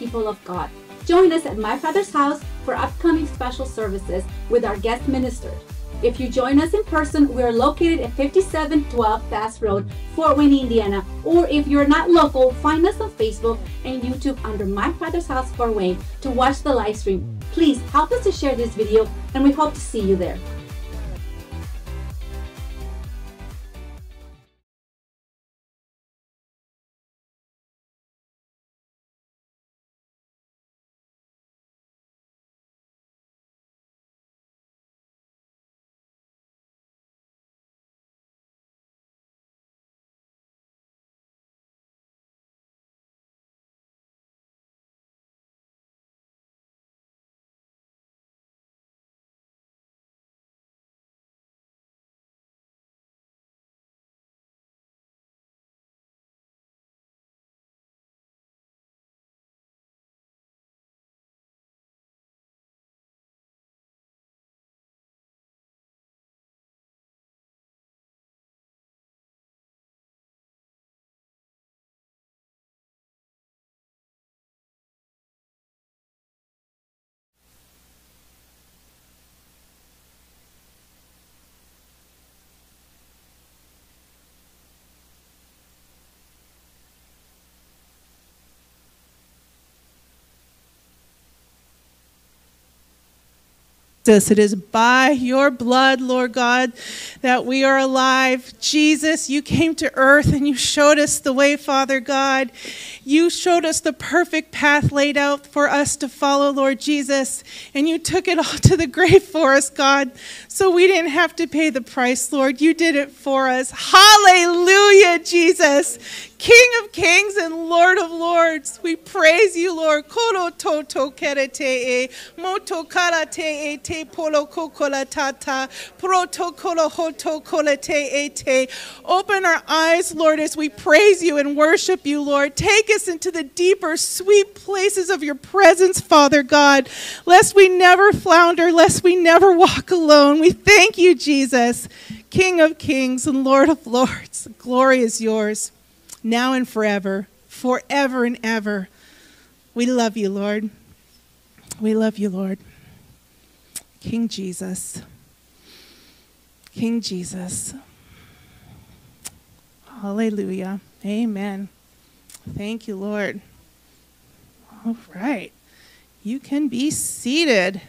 people of God. Join us at My Father's house for upcoming special services with our guest ministers. If you join us in person, we are located at 5712 Bass Road, Fort Wayne, Indiana. Or if you're not local, find us on Facebook and YouTube under My Father's House Fort Wayne to watch the live stream. Please help us to share this video and we hope to see you there. It is by your blood, Lord God, that we are alive. Jesus, you came to earth and you showed us the way, Father God. You showed us the perfect path laid out for us to follow, Lord Jesus, and you took it all to the grave for us, God, so we didn't have to pay the price, Lord. You did it for us. Hallelujah, Jesus. King of kings and Lord of lords, we praise you, Lord. Koro toto kerete moto karate te polo kokola tata protokolo hoto kolete ete. Open our eyes, Lord, as we praise you and worship you, Lord. Take us into the deeper, sweet places of your presence, Father God, lest we never flounder, lest we never walk alone. We thank you, Jesus, King of kings and Lord of lords. Glory is yours now and forever, forever and ever. We love you, Lord. We love you, Lord. King Jesus. King Jesus. Hallelujah. Amen. Thank you, Lord. All right. You can be seated.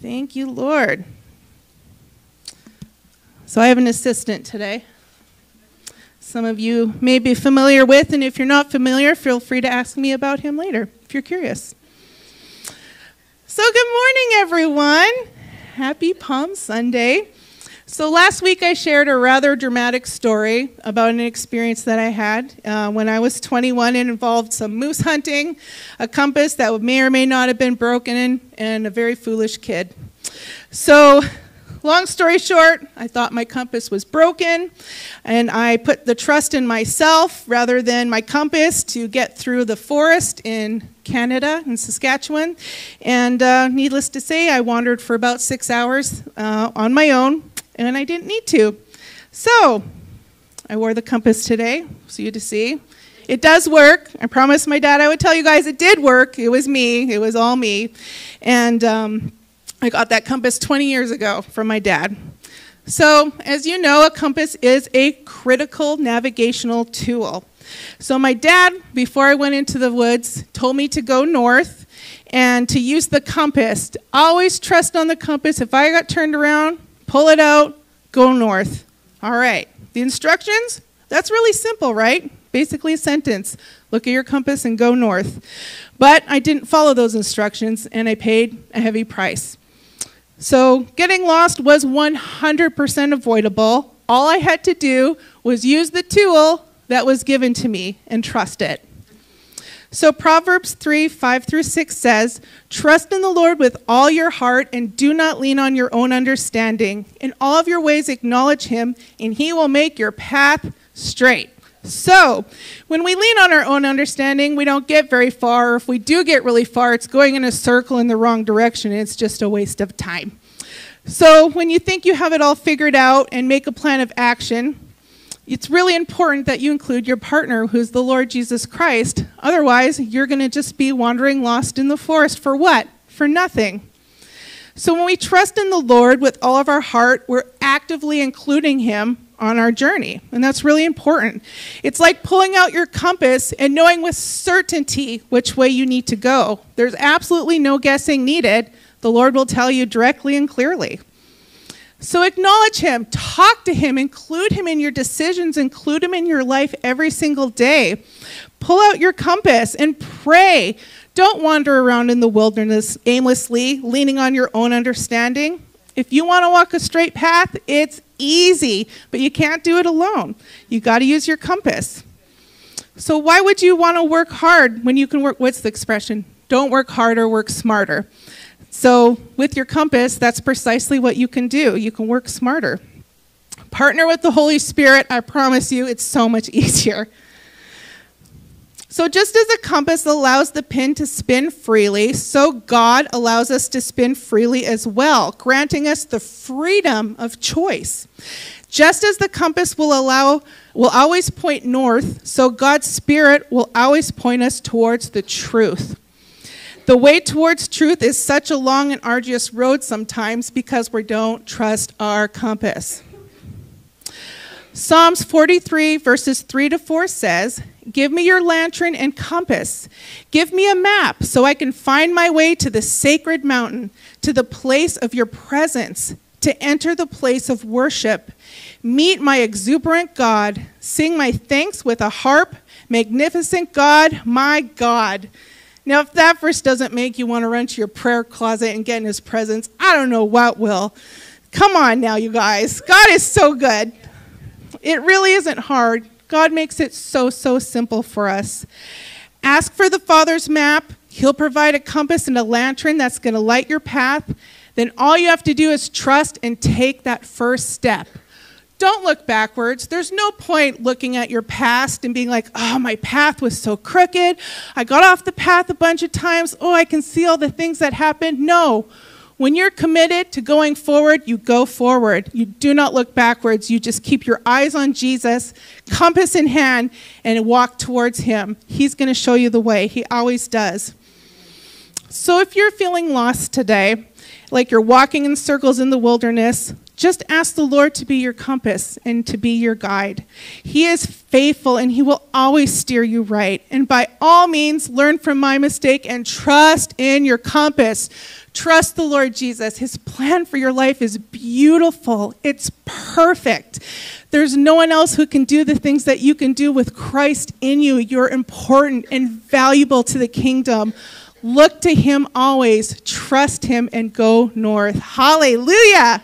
Thank you, Lord. So I have an assistant today some of you may be familiar with, and if you're not familiar, feel free to ask me about him later if you're curious. So, good morning, everyone. Happy Palm Sunday. So, last week I shared a rather dramatic story about an experience that I had uh, when I was 21. It involved some moose hunting, a compass that may or may not have been broken, and a very foolish kid. So, long story short, I thought my compass was broken, and I put the trust in myself rather than my compass to get through the forest in Canada, in Saskatchewan. And uh, needless to say, I wandered for about six hours uh, on my own, and I didn't need to. So, I wore the compass today, so you to see. It does work. I promised my dad I would tell you guys it did work. It was me. It was all me. And um, I got that compass 20 years ago from my dad. So, as you know, a compass is a critical navigational tool. So, my dad, before I went into the woods, told me to go north and to use the compass. Always trust on the compass. If I got turned around, pull it out, go north. All right. The instructions? That's really simple, right? Basically, a sentence. Look at your compass and go north. But I didn't follow those instructions and I paid a heavy price. So getting lost was 100% avoidable. All I had to do was use the tool that was given to me and trust it. So Proverbs 3 5 through 6 says, Trust in the Lord with all your heart and do not lean on your own understanding. In all of your ways, acknowledge him, and he will make your path straight. So, when we lean on our own understanding, we don't get very far. If we do get really far, it's going in a circle in the wrong direction. it's just a waste of time. So, when you think you have it all figured out and make a plan of action, it's really important that you include your partner, who's the Lord Jesus Christ. Otherwise, you're going to just be wandering lost in the forest for what? For nothing. So when we trust in the Lord with all of our heart, we're actively including Him on our journey. And that's really important. It's like pulling out your compass and knowing with certainty which way you need to go. There's absolutely no guessing needed. The Lord will tell you directly and clearly. So acknowledge Him, talk to Him, include Him in your decisions, include Him in your life every single day. Pull out your compass and pray. Don't wander around in the wilderness aimlessly, leaning on your own understanding. If you want to walk a straight path, it's easy, but you can't do it alone. You got to use your compass. So why would you want to work hard when you can work what's the expression? Don't work harder, work smarter. So with your compass, that's precisely what you can do. You can work smarter. Partner with the Holy Spirit, I promise you, it's so much easier. So, just as a compass allows the pin to spin freely, so God allows us to spin freely as well, granting us the freedom of choice. Just as the compass will allow will always point north, so God's spirit will always point us towards the truth. The way towards truth is such a long and arduous road sometimes because we don't trust our compass. Psalms 43, verses 3 to 4 says, Give me your lantern and compass. Give me a map so I can find my way to the sacred mountain, to the place of your presence, to enter the place of worship. Meet my exuberant God. Sing my thanks with a harp. Magnificent God, my God. Now, if that verse doesn't make you want to run to your prayer closet and get in his presence, I don't know what will. Come on now, you guys. God is so good. It really isn't hard. God makes it so, so simple for us. Ask for the Father's map. He'll provide a compass and a lantern that's going to light your path. Then all you have to do is trust and take that first step. Don't look backwards. There's no point looking at your past and being like, oh, my path was so crooked. I got off the path a bunch of times. Oh, I can see all the things that happened. No. When you're committed to going forward, you go forward. You do not look backwards. You just keep your eyes on Jesus, compass in hand, and walk towards Him. He's going to show you the way. He always does. So if you're feeling lost today, like you're walking in circles in the wilderness, just ask the Lord to be your compass and to be your guide. He is faithful and He will always steer you right. And by all means, learn from my mistake and trust in your compass. Trust the Lord Jesus. His plan for your life is beautiful, it's perfect. There's no one else who can do the things that you can do with Christ in you. You're important and valuable to the kingdom. Look to Him always, trust Him, and go north. Hallelujah.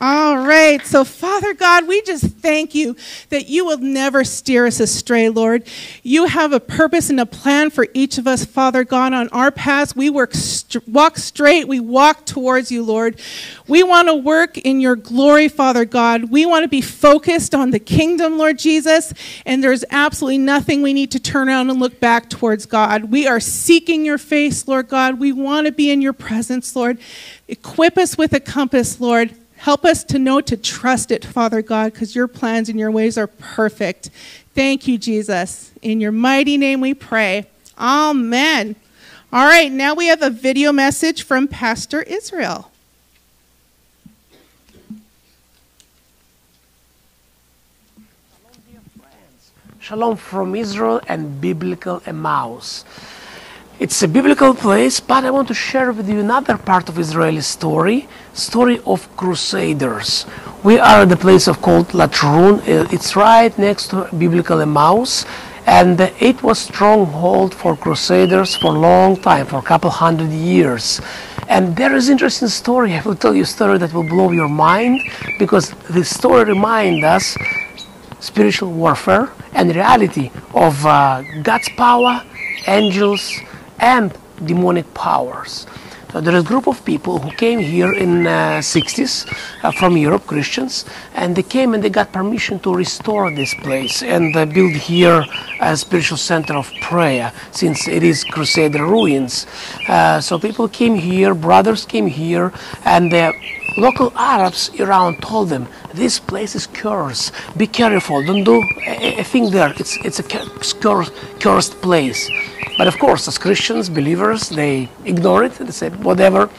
All right. So, Father God, we just thank you that you will never steer us astray, Lord. You have a purpose and a plan for each of us, Father God, on our paths. We work st- walk straight. We walk towards you, Lord. We want to work in your glory, Father God. We want to be focused on the kingdom, Lord Jesus. And there's absolutely nothing we need to turn around and look back towards God. We are seeking your face, Lord God. We want to be in your presence, Lord. Equip us with a compass, Lord Help us to know to trust it, Father God, because your plans and your ways are perfect. Thank you, Jesus. In your mighty name we pray. Amen. All right, now we have a video message from Pastor Israel. Shalom from Israel and Biblical Emmaus. It's a biblical place, but I want to share with you another part of Israeli story, story of crusaders. We are at the place of called Latrun. Uh, it's right next to biblical Emmaus, and it was stronghold for crusaders for a long time, for a couple hundred years. And there is interesting story. I will tell you a story that will blow your mind because this story reminds us spiritual warfare and reality of uh, God's power, angels, and demonic powers. So there is a group of people who came here in uh, 60s uh, from Europe, Christians, and they came and they got permission to restore this place and uh, build here a spiritual center of prayer since it is Crusader ruins. Uh, so people came here, brothers came here, and local Arabs around told them, this place is cursed. Be careful. Don't do a, thing there. It's, it's a cursed, cursed place. But of course, as Christians, believers, they ignore it. They say, whatever.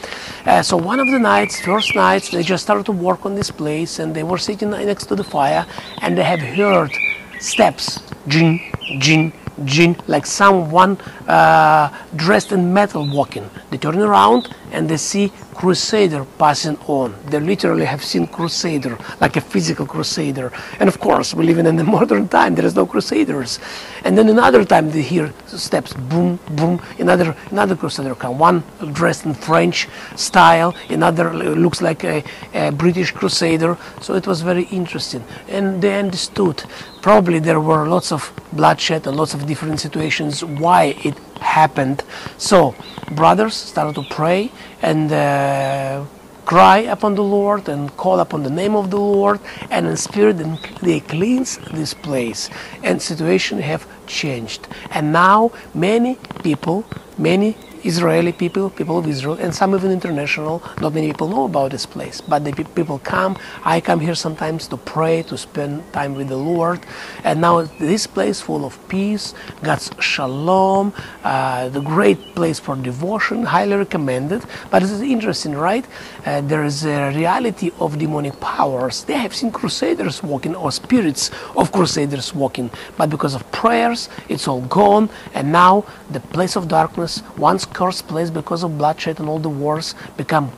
Uh, so one of the nights, first nights, they just started to work on this place and they were sitting next to the fire and they have heard steps. Jin, jin, jin, like someone uh, dressed in metal walking. They turn around and they see crusader passing on. They literally have seen crusader, like a physical crusader. And of course, we live in a modern time, there is no crusaders. And then another time they hear steps, boom, boom, another, another crusader come. One dressed in French style, another looks like a, a British crusader. So it was very interesting. And they understood. Probably there were lots of bloodshed and lots of different situations why it happened. So brothers started to pray and uh, cry upon the Lord and call upon the name of the Lord and in spirit they cleanse this place and situation have changed and now many people many Israeli people, people of Israel, and some even international. Not many people know about this place, but the people come. I come here sometimes to pray, to spend time with the Lord. And now this place full of peace, God's shalom, uh, the great place for devotion, highly recommended. But it's interesting, right? Uh, there is a reality of demonic powers. They have seen crusaders walking or spirits of crusaders walking, but because of prayers, it's all gone. And now the place of darkness, once cursed place because of bloodshed and all the wars become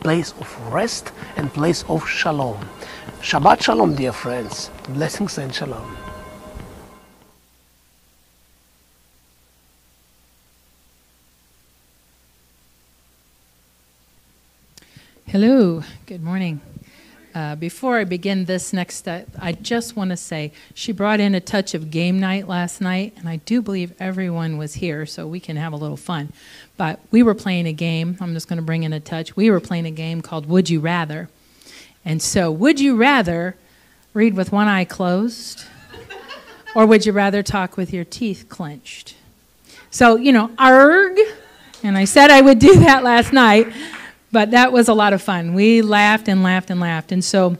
place of rest and place of shalom. Shabbat shalom, dear friends. Blessings and shalom. Hello, good morning. Uh, before I begin this next step, I just want to say she brought in a touch of game night last night, and I do believe everyone was here, so we can have a little fun. But we were playing a game. I'm just going to bring in a touch. We were playing a game called Would You Rather. And so, would you rather read with one eye closed, or would you rather talk with your teeth clenched? So, you know, arg. And I said I would do that last night. But that was a lot of fun. We laughed and laughed and laughed. And so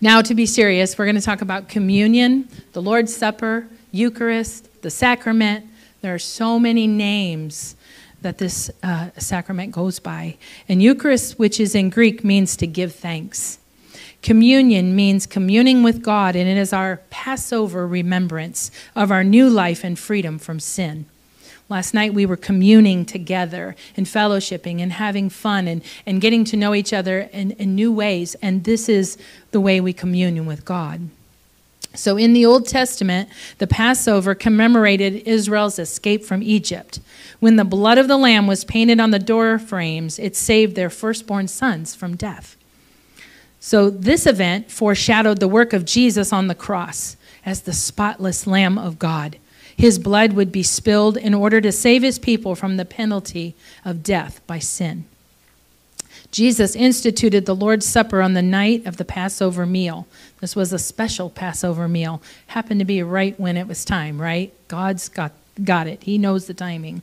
now, to be serious, we're going to talk about communion, the Lord's Supper, Eucharist, the sacrament. There are so many names that this uh, sacrament goes by. And Eucharist, which is in Greek, means to give thanks. Communion means communing with God, and it is our Passover remembrance of our new life and freedom from sin. Last night we were communing together and fellowshipping and having fun and, and getting to know each other in, in new ways. And this is the way we commune with God. So in the Old Testament, the Passover commemorated Israel's escape from Egypt. When the blood of the lamb was painted on the door frames, it saved their firstborn sons from death. So this event foreshadowed the work of Jesus on the cross as the spotless Lamb of God. His blood would be spilled in order to save his people from the penalty of death by sin. Jesus instituted the Lord's Supper on the night of the Passover meal. This was a special Passover meal. Happened to be right when it was time, right? God's got, got it. He knows the timing.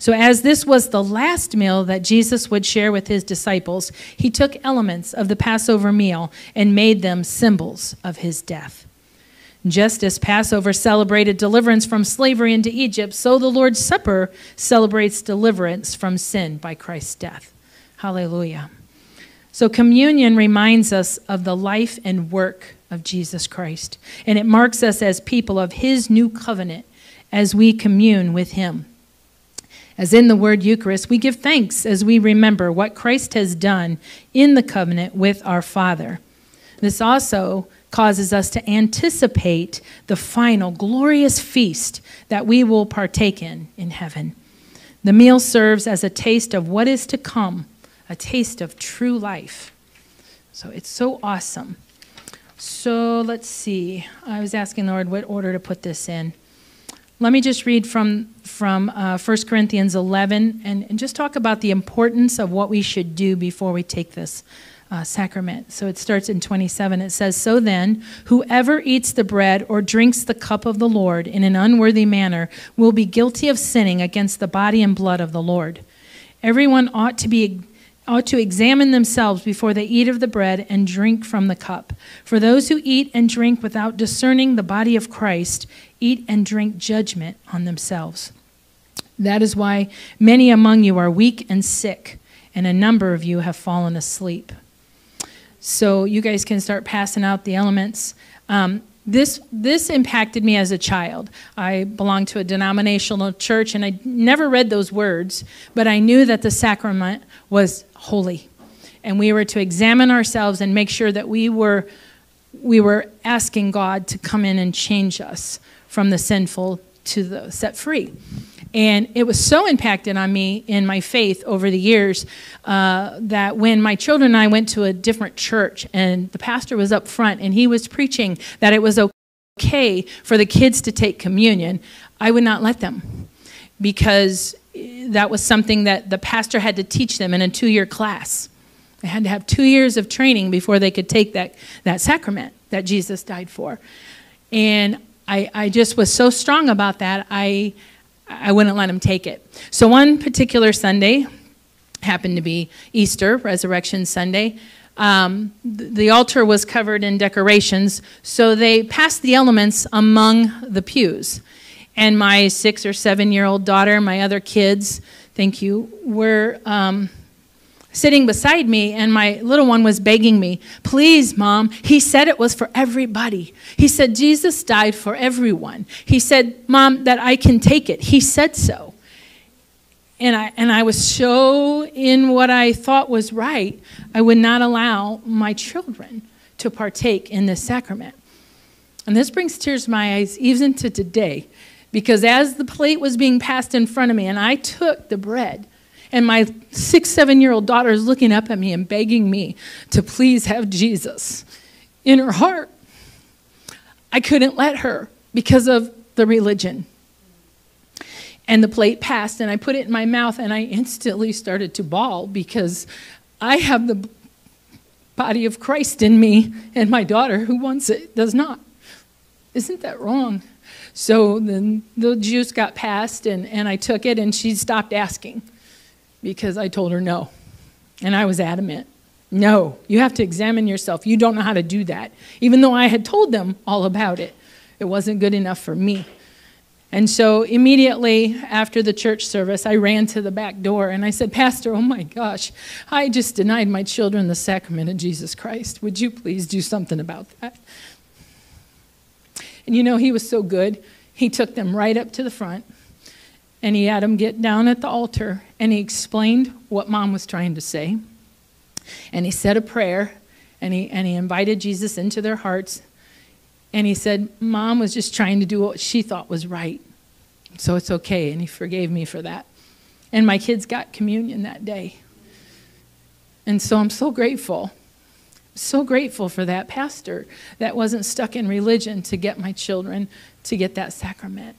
So, as this was the last meal that Jesus would share with his disciples, he took elements of the Passover meal and made them symbols of his death. Just as Passover celebrated deliverance from slavery into Egypt, so the Lord's Supper celebrates deliverance from sin by Christ's death. Hallelujah. So, communion reminds us of the life and work of Jesus Christ, and it marks us as people of His new covenant as we commune with Him. As in the word Eucharist, we give thanks as we remember what Christ has done in the covenant with our Father. This also causes us to anticipate the final glorious feast that we will partake in in heaven. The meal serves as a taste of what is to come, a taste of true life. So it's so awesome. So let's see. I was asking the Lord what order to put this in. Let me just read from, from uh, 1 Corinthians 11 and, and just talk about the importance of what we should do before we take this uh, sacrament. So it starts in 27. It says, So then, whoever eats the bread or drinks the cup of the Lord in an unworthy manner will be guilty of sinning against the body and blood of the Lord. Everyone ought to be ought to examine themselves before they eat of the bread and drink from the cup. For those who eat and drink without discerning the body of Christ eat and drink judgment on themselves. That is why many among you are weak and sick, and a number of you have fallen asleep. So you guys can start passing out the elements. Um, this this impacted me as a child. I belonged to a denominational church and I never read those words, but I knew that the sacrament was holy. And we were to examine ourselves and make sure that we were we were asking God to come in and change us from the sinful to the set free. And it was so impacted on me in my faith over the years uh, that when my children and I went to a different church and the pastor was up front and he was preaching that it was okay for the kids to take communion, I would not let them because that was something that the pastor had to teach them in a two year class. They had to have two years of training before they could take that, that sacrament that Jesus died for. And I, I just was so strong about that. I I wouldn't let him take it. So one particular Sunday happened to be Easter, Resurrection Sunday. Um, the altar was covered in decorations, so they passed the elements among the pews. And my six or seven year old daughter, my other kids, thank you, were um, sitting beside me, and my little one was begging me, Please, mom, he said it was for everybody. He said, Jesus died for everyone. He said, Mom, that I can take it. He said so. And I, and I was so in what I thought was right, I would not allow my children to partake in this sacrament. And this brings tears to my eyes even to today, because as the plate was being passed in front of me, and I took the bread, and my six, seven year old daughter is looking up at me and begging me to please have Jesus in her heart. I couldn't let her because of the religion. And the plate passed, and I put it in my mouth, and I instantly started to bawl because I have the body of Christ in me, and my daughter, who wants it, does not. Isn't that wrong? So then the juice got passed, and, and I took it, and she stopped asking because I told her no. And I was adamant. No, you have to examine yourself. You don't know how to do that. Even though I had told them all about it, it wasn't good enough for me. And so immediately after the church service, I ran to the back door and I said, Pastor, oh my gosh, I just denied my children the sacrament of Jesus Christ. Would you please do something about that? And you know, he was so good. He took them right up to the front and he had him get down at the altar and he explained what mom was trying to say. And he said a prayer and he, and he invited Jesus into their hearts. And he said, Mom was just trying to do what she thought was right. So it's okay. And he forgave me for that. And my kids got communion that day. And so I'm so grateful. So grateful for that pastor that wasn't stuck in religion to get my children to get that sacrament.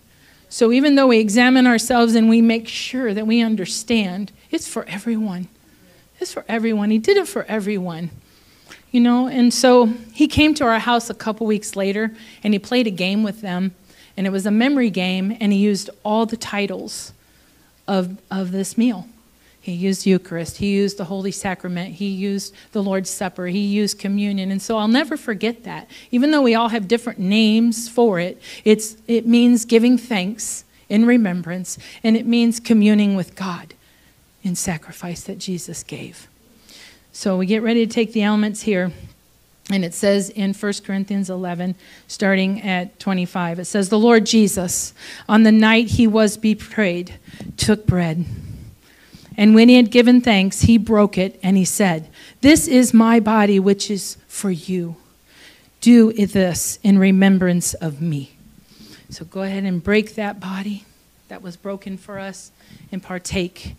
So even though we examine ourselves and we make sure that we understand, it's for everyone. It's for everyone. He did it for everyone. You know, and so he came to our house a couple weeks later and he played a game with them. And it was a memory game, and he used all the titles of, of this meal. He used Eucharist. He used the Holy Sacrament. He used the Lord's Supper. He used communion. And so I'll never forget that. Even though we all have different names for it, it's, it means giving thanks in remembrance, and it means communing with God in sacrifice that Jesus gave. So we get ready to take the elements here. And it says in 1 Corinthians 11, starting at 25, it says, The Lord Jesus, on the night he was betrayed, took bread. And when he had given thanks, he broke it and he said, This is my body, which is for you. Do this in remembrance of me. So go ahead and break that body that was broken for us and partake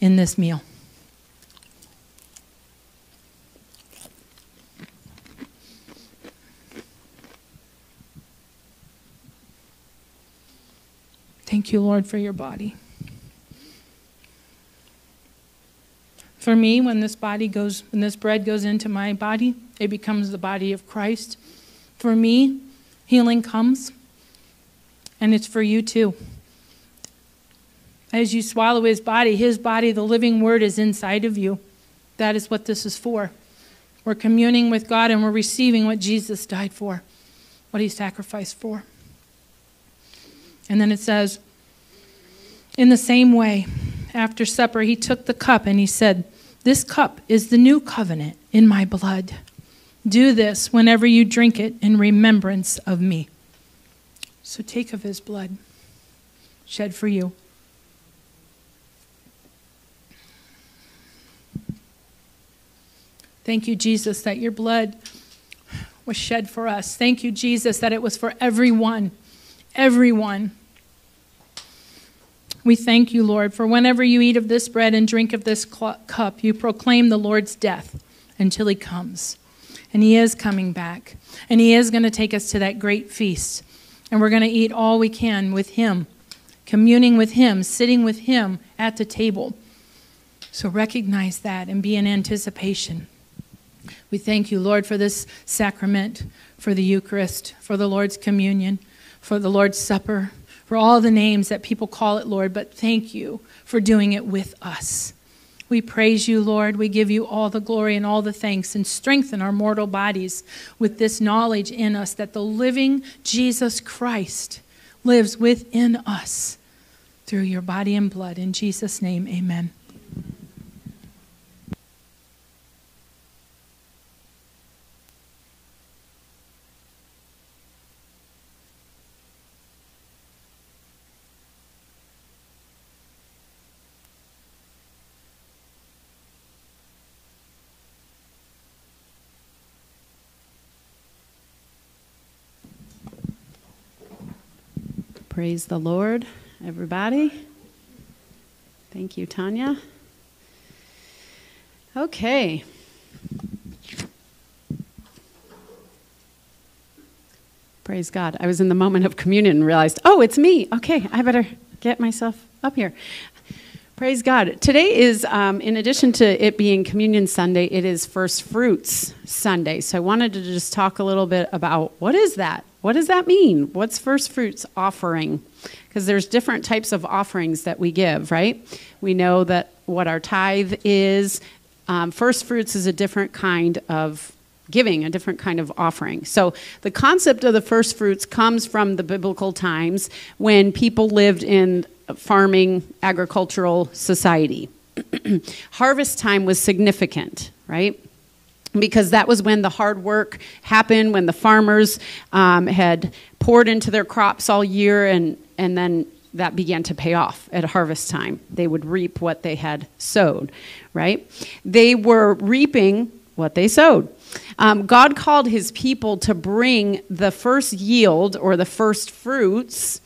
in this meal. Thank you, Lord, for your body. For me, when this body goes, when this bread goes into my body, it becomes the body of Christ. For me, healing comes, and it's for you too. As you swallow his body, his body, the living word, is inside of you. That is what this is for. We're communing with God and we're receiving what Jesus died for, what he sacrificed for. And then it says, in the same way, after supper, he took the cup and he said, This cup is the new covenant in my blood. Do this whenever you drink it in remembrance of me. So take of his blood, shed for you. Thank you, Jesus, that your blood was shed for us. Thank you, Jesus, that it was for everyone. Everyone. We thank you, Lord, for whenever you eat of this bread and drink of this cup, you proclaim the Lord's death until he comes. And he is coming back. And he is going to take us to that great feast. And we're going to eat all we can with him, communing with him, sitting with him at the table. So recognize that and be in anticipation. We thank you, Lord, for this sacrament, for the Eucharist, for the Lord's communion, for the Lord's Supper, for all the names that people call it, Lord, but thank you for doing it with us. We praise you, Lord. We give you all the glory and all the thanks and strengthen our mortal bodies with this knowledge in us that the living Jesus Christ lives within us through your body and blood. In Jesus' name, amen. Praise the Lord, everybody. Thank you, Tanya. Okay. Praise God. I was in the moment of communion and realized, oh, it's me. Okay, I better get myself up here. Praise God. Today is, um, in addition to it being Communion Sunday, it is First Fruits Sunday. So I wanted to just talk a little bit about what is that? What does that mean? What's first fruits offering? Because there's different types of offerings that we give, right? We know that what our tithe is. Um, first fruits is a different kind of giving, a different kind of offering. So the concept of the first fruits comes from the biblical times when people lived in farming agricultural society. Harvest time was significant, right? Because that was when the hard work happened, when the farmers um, had poured into their crops all year, and, and then that began to pay off at harvest time. They would reap what they had sowed, right? They were reaping what they sowed. Um, God called his people to bring the first yield or the first fruits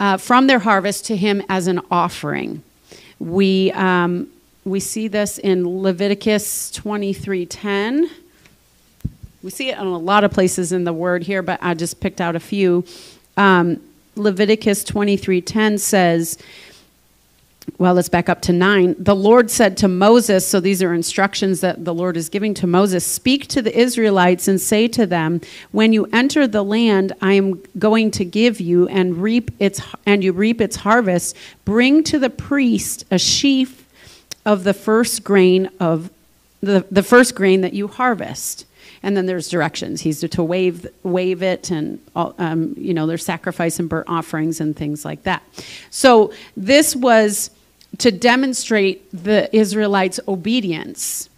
uh, from their harvest to him as an offering. We um, we see this in Leviticus 23:10. We see it in a lot of places in the word here, but I just picked out a few. Um, Leviticus 23:10 says, well, let's back up to 9. The Lord said to Moses, so these are instructions that the Lord is giving to Moses, speak to the Israelites and say to them, when you enter the land I am going to give you and reap its and you reap its harvest, bring to the priest a sheaf of the first grain of the, the first grain that you harvest. And then there's directions. He's to, wave, wave it, and um, you know there's sacrifice and burnt offerings and things like that. So this was to demonstrate the Israelites' obedience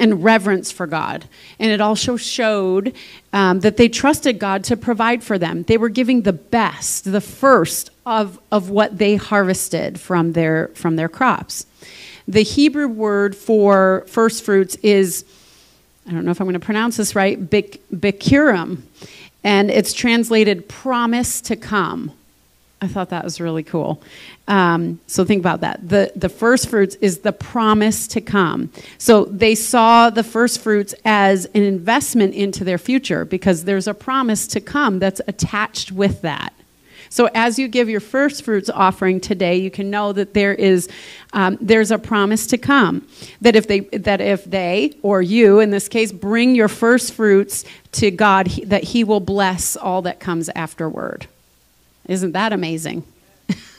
and reverence for God. And it also showed um, that they trusted God to provide for them. They were giving the best, the first of, of what they harvested from their, from their crops. The Hebrew word for first fruits is, I don't know if I'm going to pronounce this right, bikurim. and it's translated promise to come. I thought that was really cool. Um, so think about that. The, the first fruits is the promise to come. So they saw the first fruits as an investment into their future because there's a promise to come that's attached with that. So as you give your first fruits offering today, you can know that there is um, there's a promise to come. That if they that if they or you in this case bring your first fruits to God, he, that He will bless all that comes afterward. Isn't that amazing?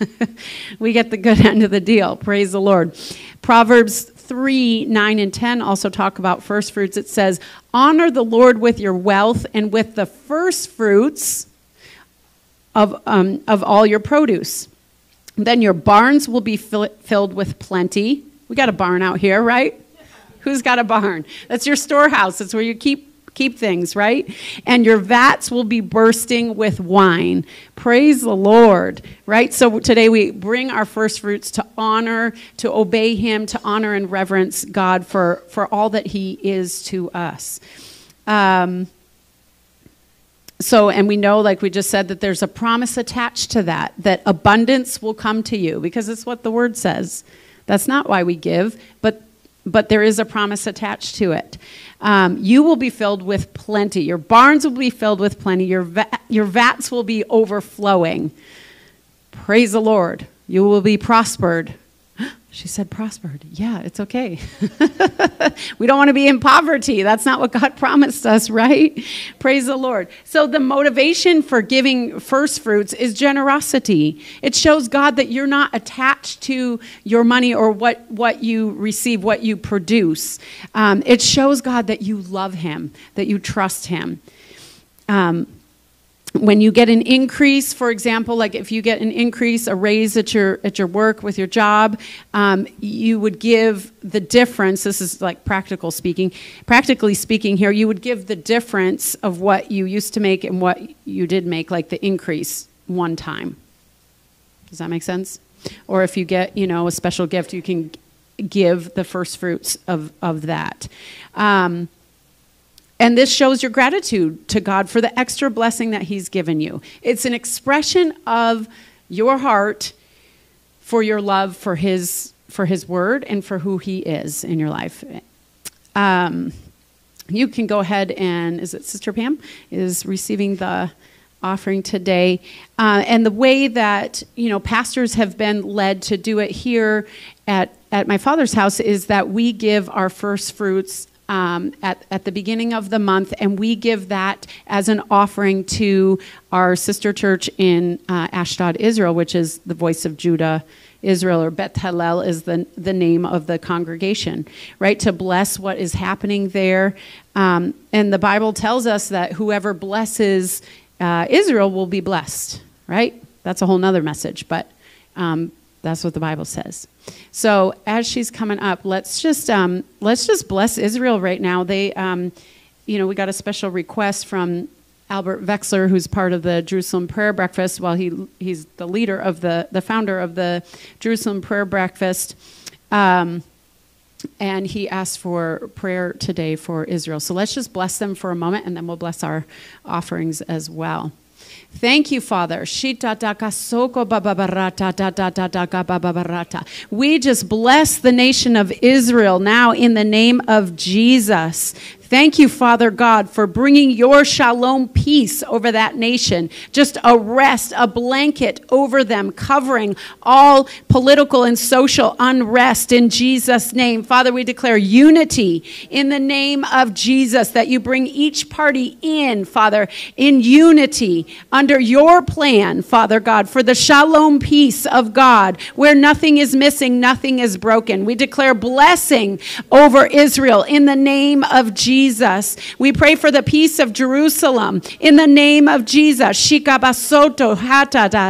we get the good end of the deal. Praise the Lord. Proverbs 3 9 and 10 also talk about first fruits. It says, Honor the Lord with your wealth and with the first fruits of, um, of all your produce. Then your barns will be fill- filled with plenty. We got a barn out here, right? Who's got a barn? That's your storehouse. That's where you keep keep things, right? And your vats will be bursting with wine. Praise the Lord, right? So today we bring our first fruits to honor, to obey Him, to honor and reverence God for, for all that He is to us. Um, so, and we know, like we just said, that there's a promise attached to that, that abundance will come to you because it's what the word says. That's not why we give, but but there is a promise attached to it. Um, you will be filled with plenty. Your barns will be filled with plenty. Your, va- your vats will be overflowing. Praise the Lord. You will be prospered. She said, prospered. Yeah, it's okay. we don't want to be in poverty. That's not what God promised us, right? Praise the Lord. So, the motivation for giving first fruits is generosity. It shows God that you're not attached to your money or what, what you receive, what you produce. Um, it shows God that you love Him, that you trust Him. Um, when you get an increase, for example, like if you get an increase, a raise at your at your work with your job, um, you would give the difference. This is like practical speaking. Practically speaking, here you would give the difference of what you used to make and what you did make, like the increase one time. Does that make sense? Or if you get you know a special gift, you can give the first fruits of of that. Um, and this shows your gratitude to God for the extra blessing that He's given you. It's an expression of your heart for your love for His for His Word and for who He is in your life. Um, you can go ahead and is it Sister Pam is receiving the offering today, uh, and the way that you know pastors have been led to do it here at at my father's house is that we give our first fruits um, at, at the beginning of the month, and we give that as an offering to our sister church in uh, Ashdod, Israel, which is the Voice of Judah. Israel or Beth Hallel is the, the name of the congregation, right? To bless what is happening there. Um, and the Bible tells us that whoever blesses uh, Israel will be blessed, right? That's a whole nother message, but um, that's what the Bible says. So as she's coming up, let's just um, let's just bless Israel right now. They, um, you know, we got a special request from Albert Veksler, who's part of the Jerusalem Prayer Breakfast. While he he's the leader of the the founder of the Jerusalem Prayer Breakfast. Um, and he asked for prayer today for Israel. So let's just bless them for a moment and then we'll bless our offerings as well. Thank you, Father. We just bless the nation of Israel now in the name of Jesus. Thank you, Father God, for bringing your shalom peace over that nation. Just a rest, a blanket over them, covering all political and social unrest in Jesus' name. Father, we declare unity in the name of Jesus, that you bring each party in, Father, in unity under your plan, Father God, for the shalom peace of God, where nothing is missing, nothing is broken. We declare blessing over Israel in the name of Jesus. Jesus. We pray for the peace of Jerusalem in the name of Jesus. Shikabasoto hatada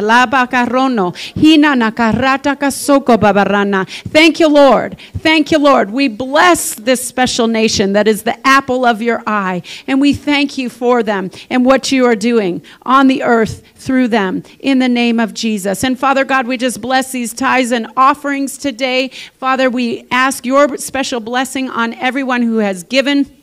babarana. Thank you, Lord. Thank you, Lord. We bless this special nation that is the apple of your eye, and we thank you for them and what you are doing on the earth through them in the name of Jesus. And Father God, we just bless these tithes and offerings today. Father, we ask your special blessing on everyone who has given.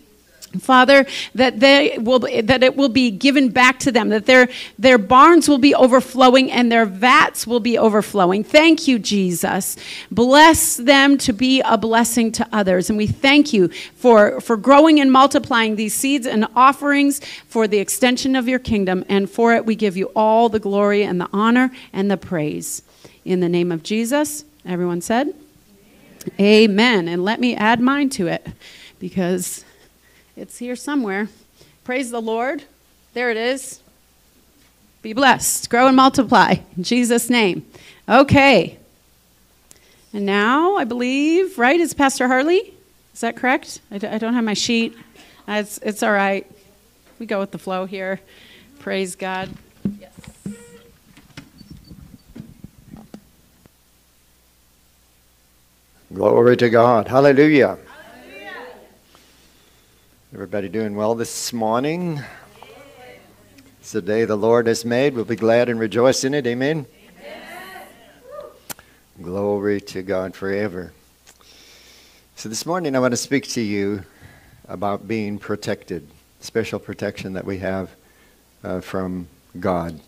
Father, that they will that it will be given back to them, that their their barns will be overflowing and their vats will be overflowing. Thank you, Jesus. Bless them to be a blessing to others. And we thank you for, for growing and multiplying these seeds and offerings for the extension of your kingdom. And for it we give you all the glory and the honor and the praise. In the name of Jesus, everyone said, Amen. Amen. And let me add mine to it because it's here somewhere. Praise the Lord. There it is. Be blessed, grow and multiply in Jesus' name. Okay. And now, I believe, right, is Pastor Harley? Is that correct? I, d- I don't have my sheet. Uh, It's, it's all right. We go with the flow here. Praise God. Glory to God. Hallelujah. Everybody doing well this morning? It's the day the Lord has made. We'll be glad and rejoice in it. Amen. Glory to God forever. So this morning I want to speak to you about being protected, special protection that we have uh, from God.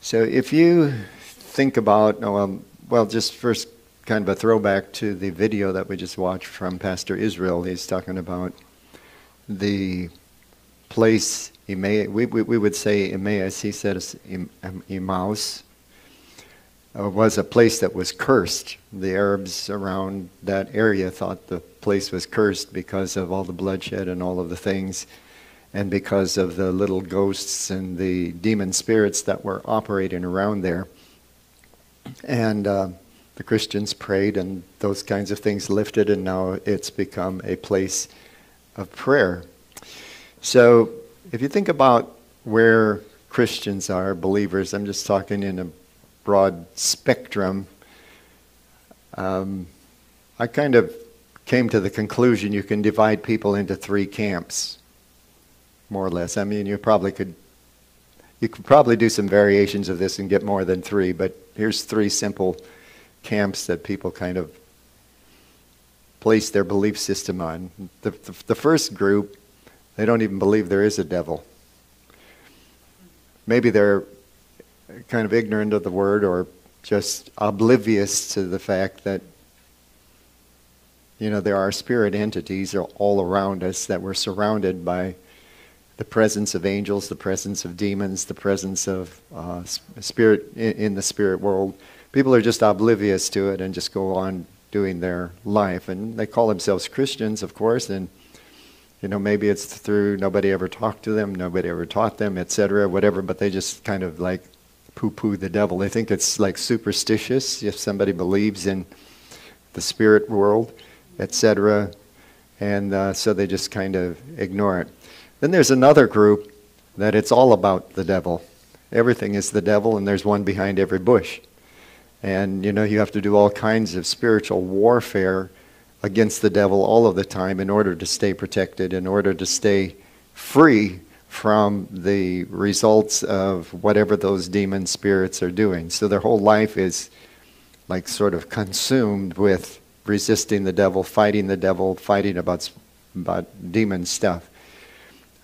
So if you think about, oh, well, well, just first kind of a throwback to the video that we just watched from Pastor Israel. He's talking about the place. We, we, we would say Emmaus. He said Em- Em- Emmaus uh, was a place that was cursed. The Arabs around that area thought the place was cursed because of all the bloodshed and all of the things, and because of the little ghosts and the demon spirits that were operating around there. And uh, the Christians prayed, and those kinds of things lifted, and now it's become a place of prayer. So, if you think about where Christians are, believers, I'm just talking in a broad spectrum, um, I kind of came to the conclusion you can divide people into three camps, more or less. I mean, you probably could. You could probably do some variations of this and get more than three, but here's three simple camps that people kind of place their belief system on. The, the, the, first group, they don't even believe there is a devil. Maybe they're kind of ignorant of the word or just oblivious to the fact that you know there are spirit entities all around us that we're surrounded by the presence of angels the presence of demons the presence of uh, spirit in, in the spirit world people are just oblivious to it and just go on doing their life. And they call themselves Christians, of course, and you know maybe it's through nobody ever talked to them, nobody ever taught them, etc., whatever. But they just kind of like poo-poo the devil. They think it's like superstitious if somebody believes in the spirit world, etc., and uh, so they just kind of ignore it. Then there's another group that it's all about the devil. Everything is the devil, and there's one behind every bush. And you know, you have to do all kinds of spiritual warfare against the devil all of the time in order to stay protected, in order to stay free from the results of whatever those demon spirits are doing. So their whole life is like sort of consumed with resisting the devil, fighting the devil, fighting about, about demon stuff.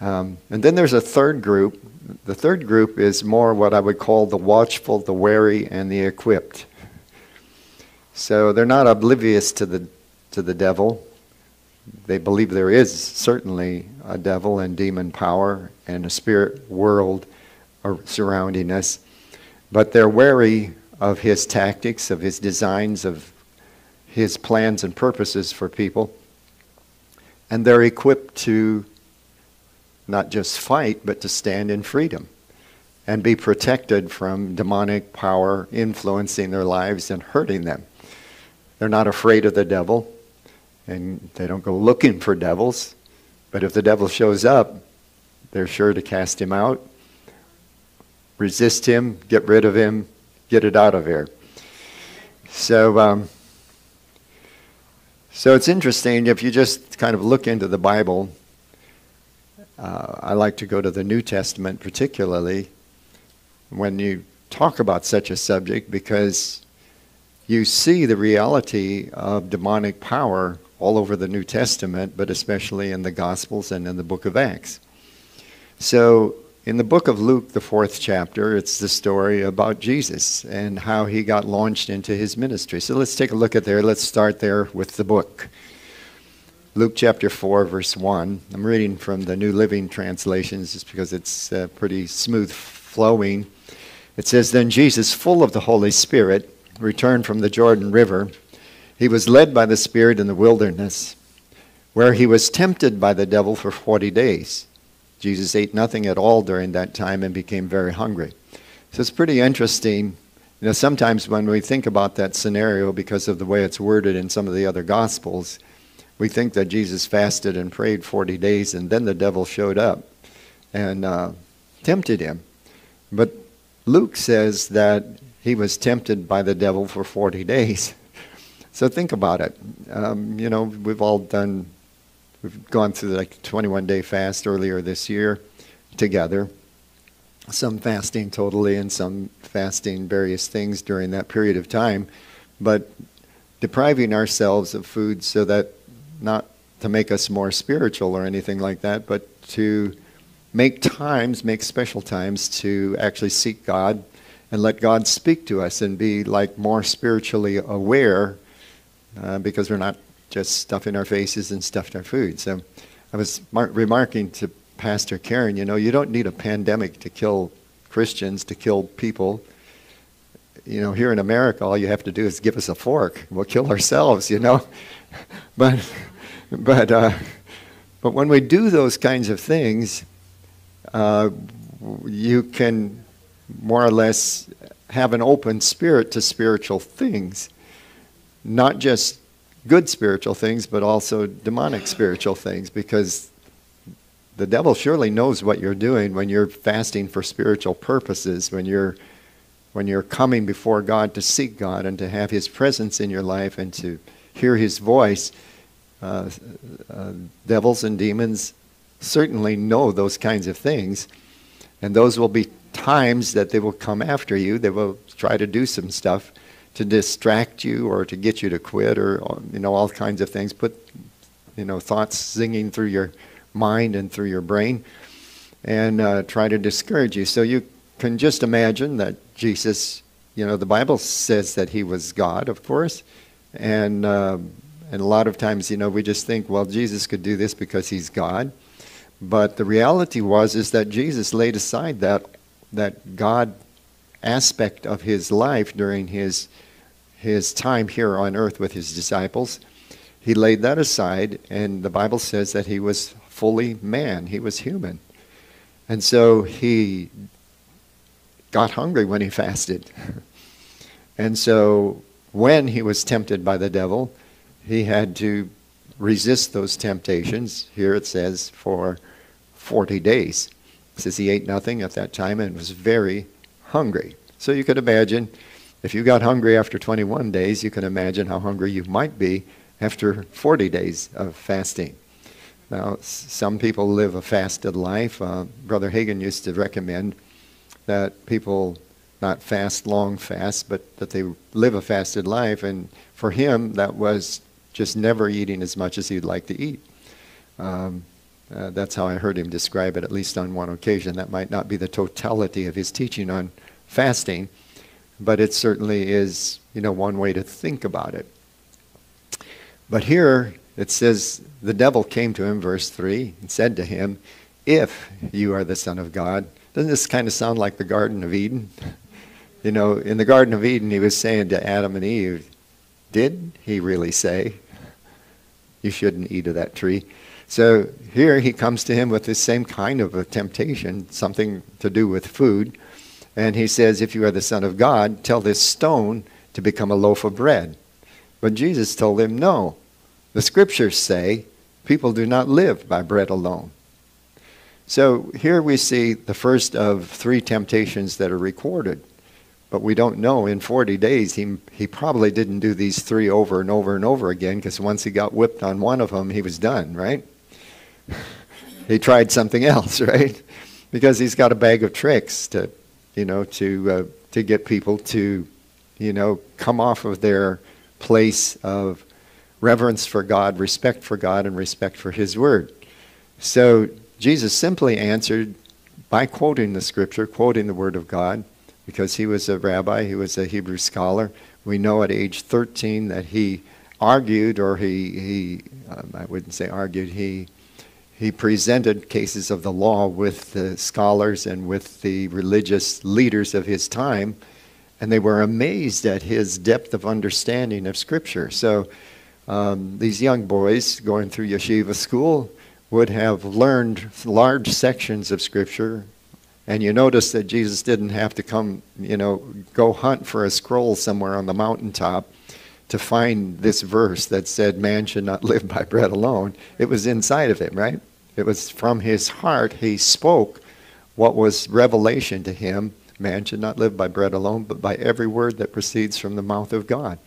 Um, and then there's a third group. The third group is more what I would call the watchful, the wary, and the equipped. So they're not oblivious to the, to the devil. They believe there is certainly a devil and demon power and a spirit world surrounding us. But they're wary of his tactics, of his designs, of his plans and purposes for people. And they're equipped to not just fight, but to stand in freedom and be protected from demonic power influencing their lives and hurting them. They're not afraid of the devil, and they don't go looking for devils. But if the devil shows up, they're sure to cast him out, resist him, get rid of him, get it out of here. So, um, so it's interesting if you just kind of look into the Bible. Uh, I like to go to the New Testament particularly when you talk about such a subject because you see the reality of demonic power all over the New Testament, but especially in the Gospels and in the book of Acts. So, in the book of Luke, the fourth chapter, it's the story about Jesus and how he got launched into his ministry. So, let's take a look at there. Let's start there with the book. Luke chapter 4, verse 1. I'm reading from the New Living Translations just because it's uh, pretty smooth flowing. It says, Then Jesus, full of the Holy Spirit, returned from the Jordan River, he was led by the Spirit in the wilderness, where he was tempted by the devil for 40 days. Jesus ate nothing at all during that time and became very hungry. So it's pretty interesting You know, sometimes when we think about that scenario, because of the way it's worded in some of the other Gospels, we think that Jesus fasted and prayed 40 days and then the devil showed up and uh, tempted him. But Luke says that he was tempted by the devil for 40 days. So think about it. Um, you know, we've all done, we've gone through like 21 day fast earlier this year together. Some fasting totally and some fasting various things during that period of time. But depriving ourselves of food so that not to make us more spiritual or anything like that, but to make times, make special times to actually seek God and let God speak to us and be like more spiritually aware uh, because we're not just stuffing our faces and stuffing our food. So I was mar- remarking to Pastor Karen, you know, you don't need a pandemic to kill Christians, to kill people. You know, here in America, all you have to do is give us a fork. We'll kill ourselves, you know. but, but, uh, but when we do those kinds of things, uh, you can more or less have an open spirit to spiritual things, not just good spiritual things, but also demonic spiritual things, because the devil surely knows what you're doing when you're fasting for spiritual purposes, when you're when you're coming before God to seek God and to have His presence in your life and to hear His voice. Uh, uh, devils and demons certainly know those kinds of things, and those will be times that they will come after you. They will try to do some stuff to distract you or to get you to quit or you know all kinds of things. Put you know thoughts singing through your mind and through your brain, and uh, try to discourage you. So you can just imagine that Jesus. You know the Bible says that he was God, of course, and. Uh, and a lot of times, you know, we just think, well, Jesus could do this because he's God. But the reality was is that Jesus laid aside that that God aspect of his life during his his time here on earth with his disciples. He laid that aside and the Bible says that he was fully man, he was human. And so he got hungry when he fasted. and so when he was tempted by the devil, he had to resist those temptations. Here it says for 40 days. Says he ate nothing at that time and was very hungry. So you could imagine if you got hungry after 21 days, you can imagine how hungry you might be after 40 days of fasting. Now, some people live a fasted life. Uh, Brother Hagin used to recommend that people not fast long fasts, but that they live a fasted life. And for him, that was just never eating as much as he'd like to eat. Um, uh, that's how I heard him describe it, at least on one occasion. That might not be the totality of his teaching on fasting, but it certainly is, you know, one way to think about it. But here it says, the devil came to him, verse 3, and said to him, If you are the Son of God. Doesn't this kind of sound like the Garden of Eden? You know, in the Garden of Eden, he was saying to Adam and Eve, Did he really say, You shouldn't eat of that tree? So here he comes to him with the same kind of a temptation, something to do with food. And he says, If you are the Son of God, tell this stone to become a loaf of bread. But Jesus told him, No. The scriptures say people do not live by bread alone. So here we see the first of three temptations that are recorded. But we don't know. In 40 days, he, he probably didn't do these three over and over and over again because once he got whipped on one of them, he was done, right? He tried something else, right? Because he's got a bag of tricks to, you know, to uh, to get people to, you know, come off of their place of reverence for God, respect for God, and respect for His Word. So Jesus simply answered by quoting the Scripture, quoting the Word of God, because he was a rabbi, he was a Hebrew scholar. We know at age 13 that he argued, or he, he um, I wouldn't say argued, he he presented cases of the law with the scholars and with the religious leaders of his time, and they were amazed at his depth of understanding of Scripture. So um, these young boys going through yeshiva school would have learned large sections of Scripture And you notice that Jesus didn't have to come, you know, go hunt for a scroll somewhere on the mountaintop to find this verse that said, Man should not live by bread alone. It was inside of him, right? It was from his heart. He spoke what was revelation to him. Man should not live by bread alone, but by every word that proceeds from the mouth of God.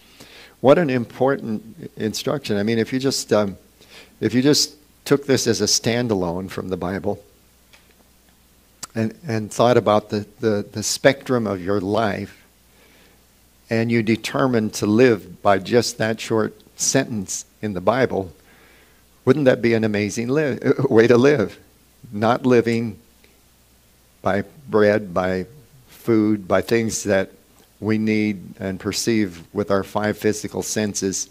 What an important instruction. I mean, if you just um, if you just took this as a standalone from the Bible and, and thought about the, the, the spectrum of your life, and you determined to live by just that short sentence in the Bible, wouldn't that be an amazing li- uh, way to live? Not living by bread, by food, by things that we need and perceive with our five physical senses,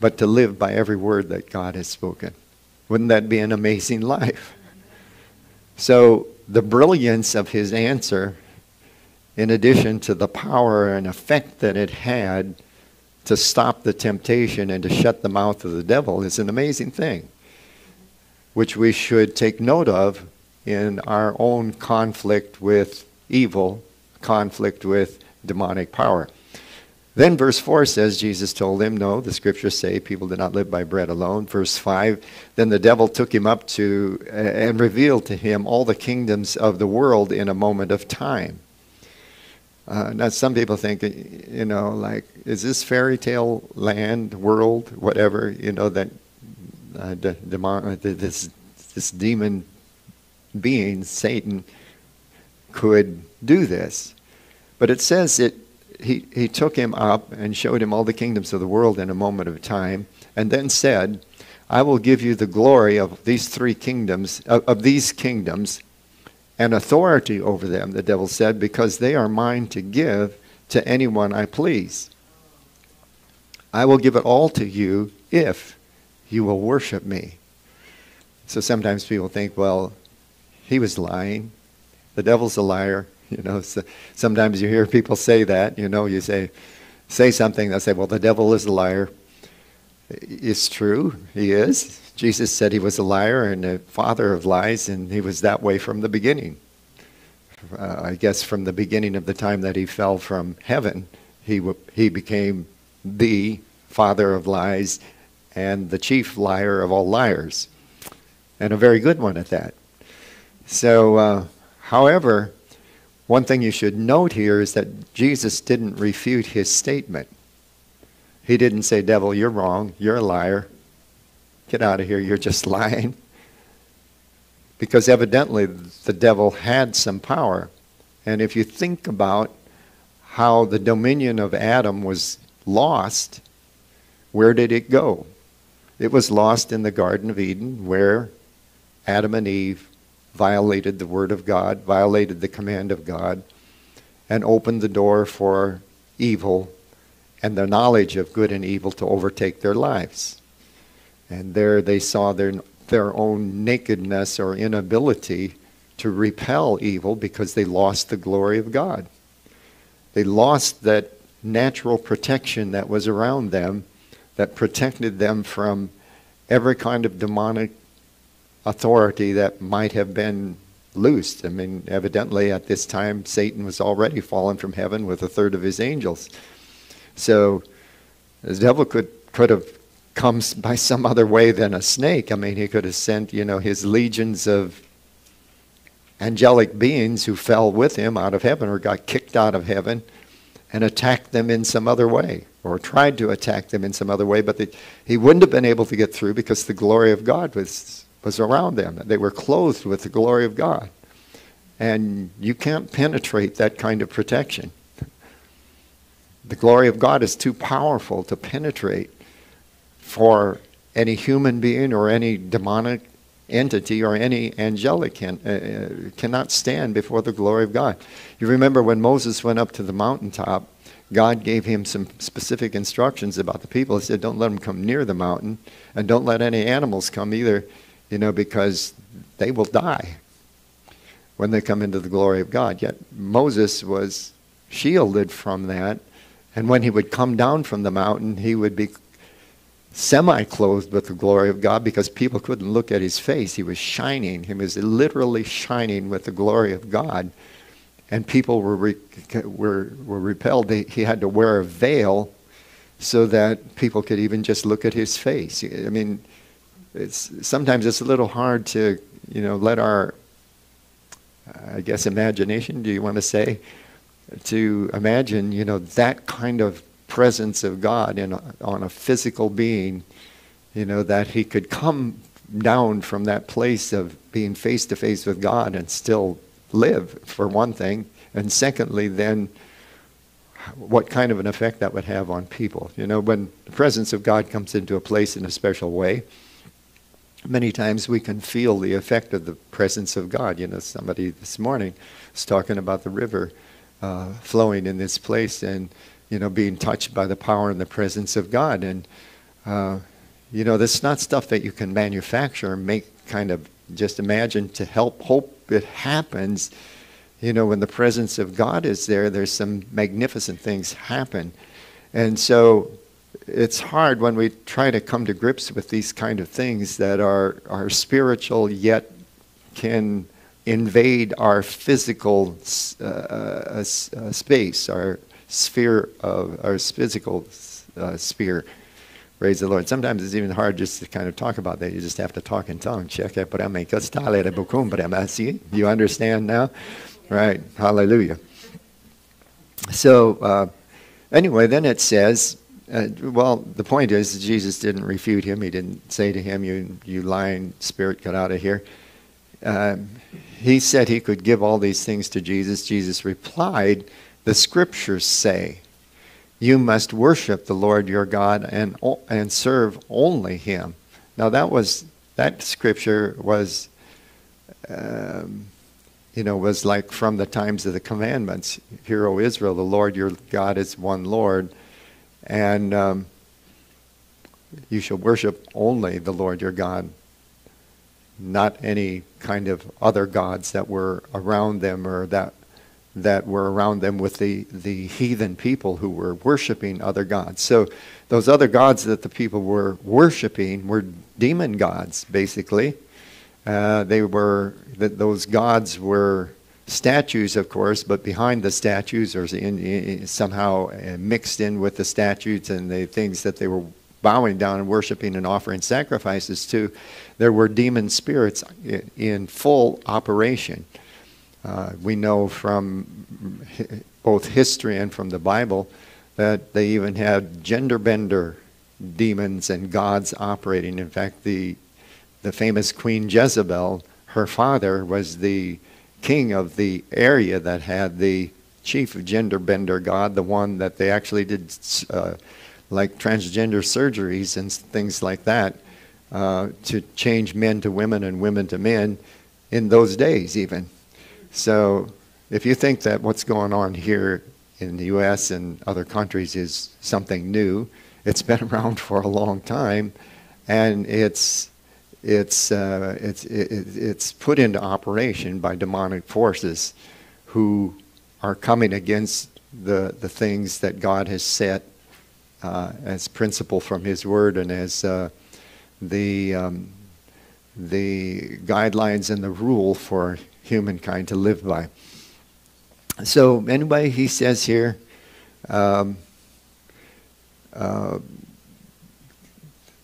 but to live by every word that God has spoken. Wouldn't that be an amazing life? So, the brilliance of his answer, in addition to the power and effect that it had to stop the temptation and to shut the mouth of the devil, is an amazing thing, which we should take note of in our own conflict with evil, conflict with demonic power. Then verse 4 says, Jesus told him, No, the scriptures say people do not live by bread alone. Verse 5, then the devil took him up to and revealed to him all the kingdoms of the world in a moment of time. Uh, now, some people think, you know, like, is this fairy tale land, world, whatever, you know, that uh, the, demon, this, this demon being, Satan, could do this? But it says it he, he took him up and showed him all the kingdoms of the world in a moment of time, and then said, I will give you the glory of these three kingdoms, of, of these kingdoms, and authority over them, the devil said, because they are mine to give to anyone I please. I will give it all to you if you will worship me. So sometimes people think, well, he was lying. The devil's a liar. You know, so sometimes you hear people say that. You know, you say, say something, they'll say, well, the devil is a liar. It's true, he is. Jesus said he was a liar and a father of lies, and he was that way from the beginning. Uh, I guess from the beginning of the time that he fell from heaven, he, he became the father of lies and the chief liar of all liars, and a very good one at that. So, uh, however, one thing you should note here is that Jesus didn't refute his statement. He didn't say, Devil, you're wrong. You're a liar. Get out of here. You're just lying. Because evidently the devil had some power. And if you think about how the dominion of Adam was lost, where did it go? It was lost in the Garden of Eden, where Adam and Eve violated the Word of God, violated the command of God, and opened the door for evil and the knowledge of good and evil to overtake their lives. And there they saw their, their own nakedness or inability to repel evil because they lost the glory of God. They lost that natural protection that was around them that protected them from every kind of demonic authority that might have been loosed. I mean, evidently at this time, Satan was already fallen from heaven with a third of his angels. So the devil could, could have come by some other way than a snake. I mean, he could have sent, you know, his legions of angelic beings who fell with him out of heaven or got kicked out of heaven and attacked them in some other way or tried to attack them in some other way, but they, he wouldn't have been able to get through because the glory of God was was around them. They were clothed with the glory of God. And you can't penetrate that kind of protection. The glory of God is too powerful to penetrate for any human being or any demonic entity or any angelic can, uh, uh, cannot stand before the glory of God. You remember when Moses went up to the mountaintop, God gave him some specific instructions about the people. He said, Don't let them come near the mountain, and don't let any animals come either you know, because they will die when they come into the glory of God. Yet Moses was shielded from that. And when he would come down from the mountain, he would be semi clothed with the glory of God because people couldn't look at his face. He was shining. He was literally shining with the glory of God. And people were, re- were, were repelled. They, he had to wear a veil so that people could even just look at his face. I mean, it's, sometimes it's a little hard to, you know, let our, I guess, imagination, do you want to say, to imagine, you know, that kind of presence of God in a, on a physical being, you know, that he could come down from that place of being face to face with God and still live, for one thing. And secondly, then what kind of an effect that would have on people. You know, when the presence of God comes into a place in a special way, many times we can feel the effect of the presence of God. You know, somebody this morning was talking about the river uh, flowing in this place and you know, being touched by the power and the presence of God. And, uh, you know, this is not stuff that you can manufacture make kind of just imagine to help hope it happens. You know, when the presence of God is there, there's some magnificent things happen. And so it's hard when we try to come to grips with these kind of things that are, are spiritual yet can invade our physical uh, uh, uh, space, our sphere of our physical uh, sphere. Praise the Lord. Sometimes it's even hard just to kind of talk about that. You just have to talk in tongues. You understand now? Right. Hallelujah. So, uh, anyway, then it says, uh, well, the point is Jesus didn't refute him. He didn't say to him, you, you lying spirit, get out of here. Um, he said he could give all these things to Jesus. Jesus replied, the scriptures say you must worship the Lord your God and, and serve only him. Now that was that scripture was um, you know was like from the times of the commandments. Hear, O Israel, the Lord your God is one Lord, and um, you shall worship only the Lord your God, not any kind of other gods that were around them or that that were around them with the, the heathen people who were worshiping other gods. So those other gods that the people were worshiping were demon gods, basically. Uh, they were that those gods were statues, of course, but behind the statues, or in, in, somehow uh, mixed in with the statues and the things that they were bowing down and worshiping and offering sacrifices to, there were demon spirits in, in full operation. Uh, we know from both history and from the Bible that they even had gender bender demons and gods operating. In fact, the, the famous Queen Jezebel, her father was the king of the area that had the chief gender bender god, the one that they actually did uh, like transgender surgeries and things like that uh, to change men to women and women to men in those days, even. So if you think that what's going on here in the U.S. and other countries is something new, it's been around for a long time, and it's it's uh, it's it, it's put into operation by demonic forces who are coming against the the things that God has set uh, as principle from His Word and as uh, the um, the guidelines and the rule for humankind to live by. So, anyway, he says here, um, uh,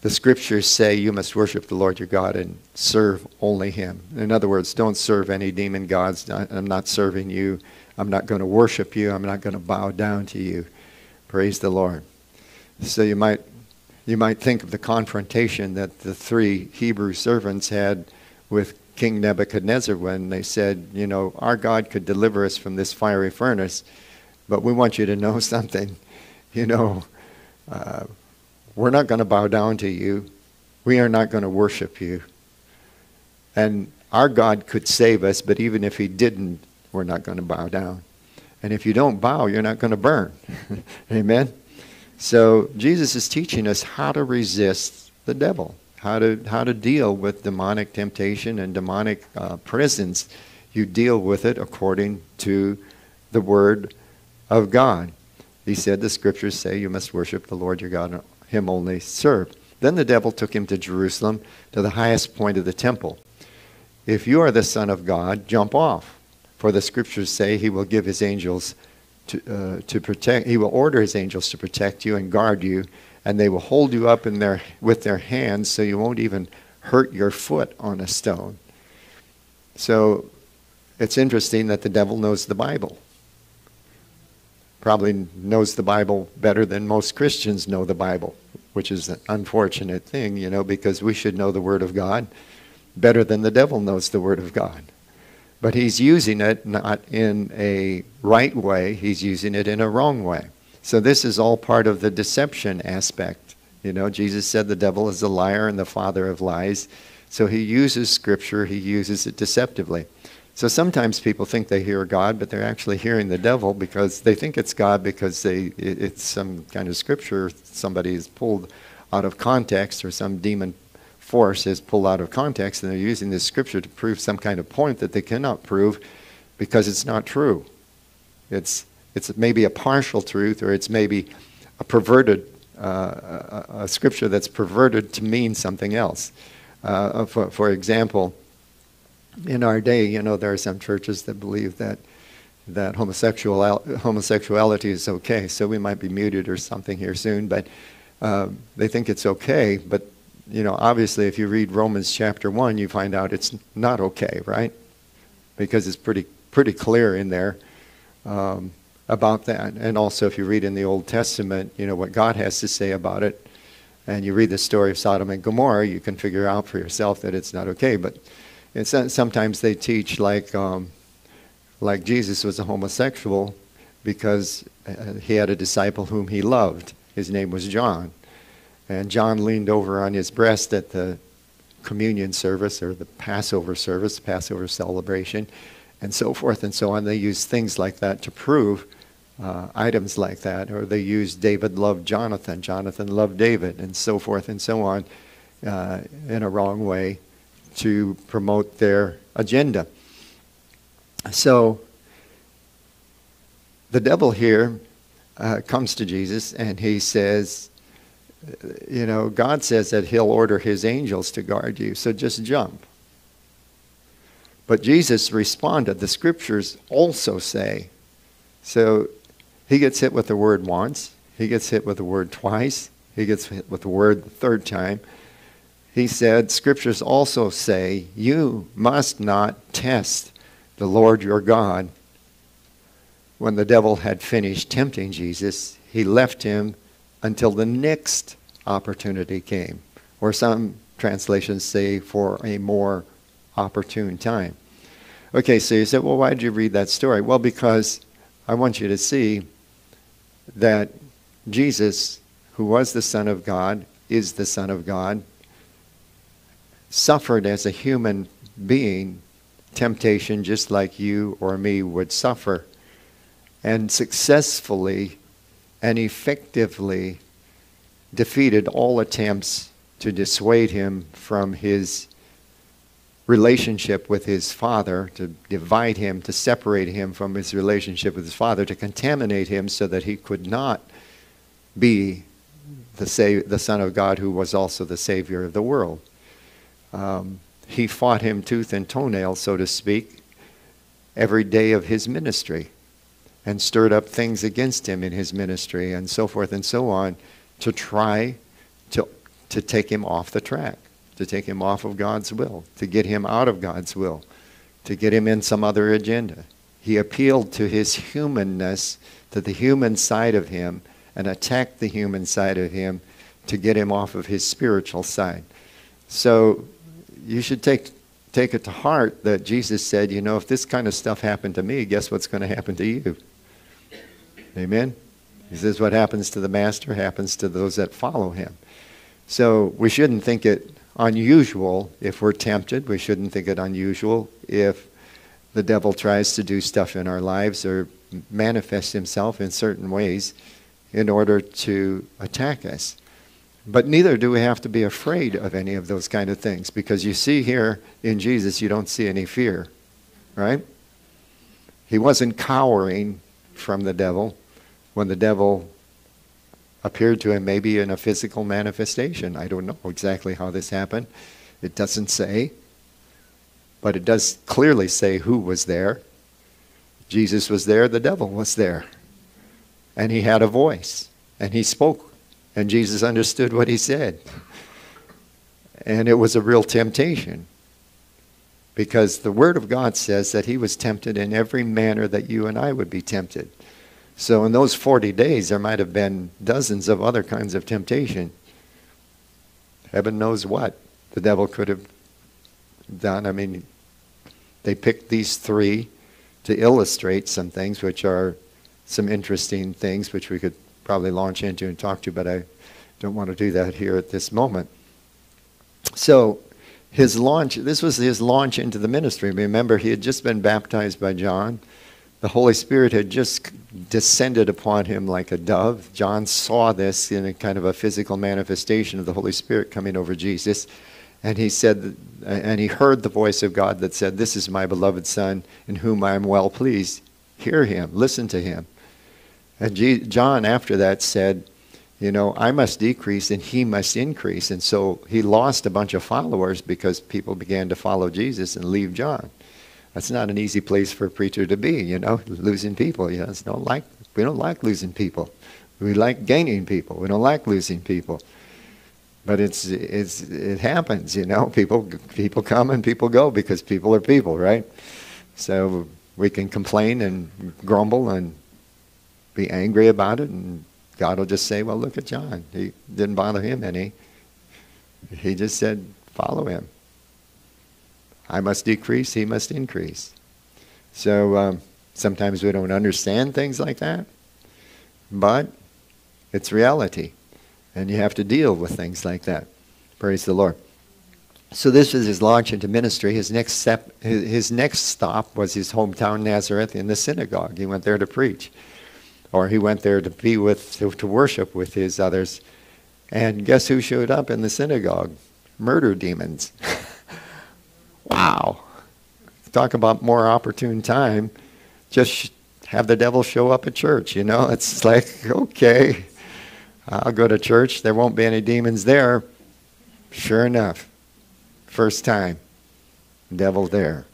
the scriptures say you must worship the Lord your God and serve only him. In other words, don't serve any demon gods. I'm not serving you. I'm not going to worship you. I'm not going to bow down to you. Praise the Lord. So you might you might think of the confrontation that the three Hebrew servants had with King Nebuchadnezzar when they said, you know, our God could deliver us from this fiery furnace, but we want you to know something. You know, uh, we're not going to bow down to you. We are not going to worship you. And our God could save us, but even if He didn't, we're not going to bow down. And if you don't bow, you're not going to burn. Amen? So Jesus is teaching us how to resist the devil how to how to deal with demonic temptation and demonic uh, presence. You deal with it according to the word of God. He said the scriptures say you must worship the Lord your God and him only serve. Then the devil took him to Jerusalem, to the highest point of the temple. If you are the Son of God, jump off. For the scriptures say he will give his angels to, uh, to protect, he will order his angels to protect you and guard you, and they will hold you up in their, with their hands so you won't even hurt your foot on a stone. So it's interesting that the devil knows the Bible. Probably knows the Bible better than most Christians know the Bible, which is an unfortunate thing, you know, because we should know the Word of God better than the devil knows the Word of God. But he's using it not in a right way, he's using it in a wrong way. So this is all part of the deception aspect. You know, Jesus said the devil is a liar and the father of lies. So he uses scripture, he uses it deceptively. So sometimes people think they hear God, but they're actually hearing the devil because they think it's God because they it's some kind of scripture somebody has pulled out of context or some demon force is pulled out of context and they're using this scripture to prove some kind of point that they cannot prove because it's not true. It's it's maybe a partial truth or it's maybe a perverted uh, a, a, scripture that's perverted to mean something else. Uh, for, for example, in our day, you know, there are some churches that believe that that homosexual homosexuality is okay. So we might be muted or something here soon, but uh, they think it's okay. But you know, obviously, if you read Romans chapter one, you find out it's not okay, right? Because it's pretty pretty clear in there um, about that. And also, if you read in the Old Testament, you know what God has to say about it, and you read the story of Sodom and Gomorrah, you can figure out for yourself that it's not okay. But and sometimes they teach like, um, like Jesus was a homosexual because uh, he had a disciple whom he loved. His name was John. And John leaned over on his breast at the communion service or the Passover service, Passover celebration, and so forth and so on. They use things like that to prove uh, items like that. Or they use David loved Jonathan, Jonathan loved David, and so forth and so on uh, in a wrong way to promote their agenda. So the devil here uh, comes to Jesus and he says, you know, God says that he'll order his angels to guard you, so just jump. But Jesus responded, the scriptures also say. So he gets hit with the word once, he gets hit with the word twice, he gets hit with the word the third time he said, Scriptures also say, You must not test the Lord your God. When the devil had finished tempting Jesus, he left him until the next opportunity came. Or some translations say, for a more opportune time. Okay, so you said, well, why did you read that story? Well, because I want you to see that Jesus, who was the Son of God, is the Son of God, suffered as a human being temptation just like you or me would suffer, and successfully and effectively defeated all attempts to dissuade him from his relationship with his father, to divide him, to separate him from his relationship with his father, to contaminate him so that he could not be the, sa- the Son of God who was also the Savior of the world. Um, he fought him tooth and toenail, so to speak, every day of his ministry and stirred up things against him in his ministry and so forth and so on to try to, to take him off the track, to take him off of God's will, to get him out of God's will, to get him in some other agenda. He appealed to his humanness, to the human side of him, and attacked the human side of him to get him off of his spiritual side. So you should take take it to heart that Jesus said, you know, if this kind of stuff happened to me, guess what's going to happen to you? Amen. He says, what happens to the master happens to those that follow him. So we shouldn't think it unusual if we're tempted. We shouldn't think it unusual if the devil tries to do stuff in our lives or manifest himself in certain ways in order to attack us. But neither do we have to be afraid of any of those kind of things because you see here in Jesus, you don't see any fear, right? He wasn't cowering from the devil when the devil appeared to him maybe in a physical manifestation. I don't know exactly how this happened. It doesn't say. But it does clearly say who was there. Jesus was there, the devil was there. And he had a voice, and he spoke, and Jesus understood what he said. And it was a real temptation. Because the Word of God says that he was tempted in every manner that you and I would be tempted. So in those 40 days, there might have been dozens of other kinds of temptation. Heaven knows what the devil could have done. I mean, they picked these three to illustrate some things, which are some interesting things, which we could probably launch into and talk to, but I don't want to do that here at this moment. So, his launch, this was his launch into the ministry. Remember, he had just been baptized by John. The Holy Spirit had just descended upon him like a dove. John saw this in a kind of a physical manifestation of the Holy Spirit coming over Jesus. And he said, and he heard the voice of God that said, This is my beloved Son, in whom I am well pleased. Hear him, listen to him. And John, after that, said, You know, I must decrease and he must increase. And so he lost a bunch of followers because people began to follow Jesus and leave John. That's not an easy place for a preacher to be, you know, losing people. You know, don't like, we don't like losing people. We like gaining people. We don't like losing people. But it's, it's, it happens, you know. People, people come and people go because people are people, right? So we can complain and grumble and be angry about it, and God will just say, well, look at John. He didn't bother him any. He just said, follow him. I must decrease, he must increase. So um, sometimes we don't understand things like that, but it's reality. And you have to deal with things like that. Praise the Lord. So this was his launch into ministry. His next step, his, next stop was his hometown Nazareth in the synagogue. He went there to preach, or he went there to be with to worship with his others. And guess who showed up in the synagogue? Murder demons. wow. Talk about more opportune time. Just have the devil show up at church, you know? It's like, okay, I'll go to church. There won't be any demons there. Sure enough, first time, devil there.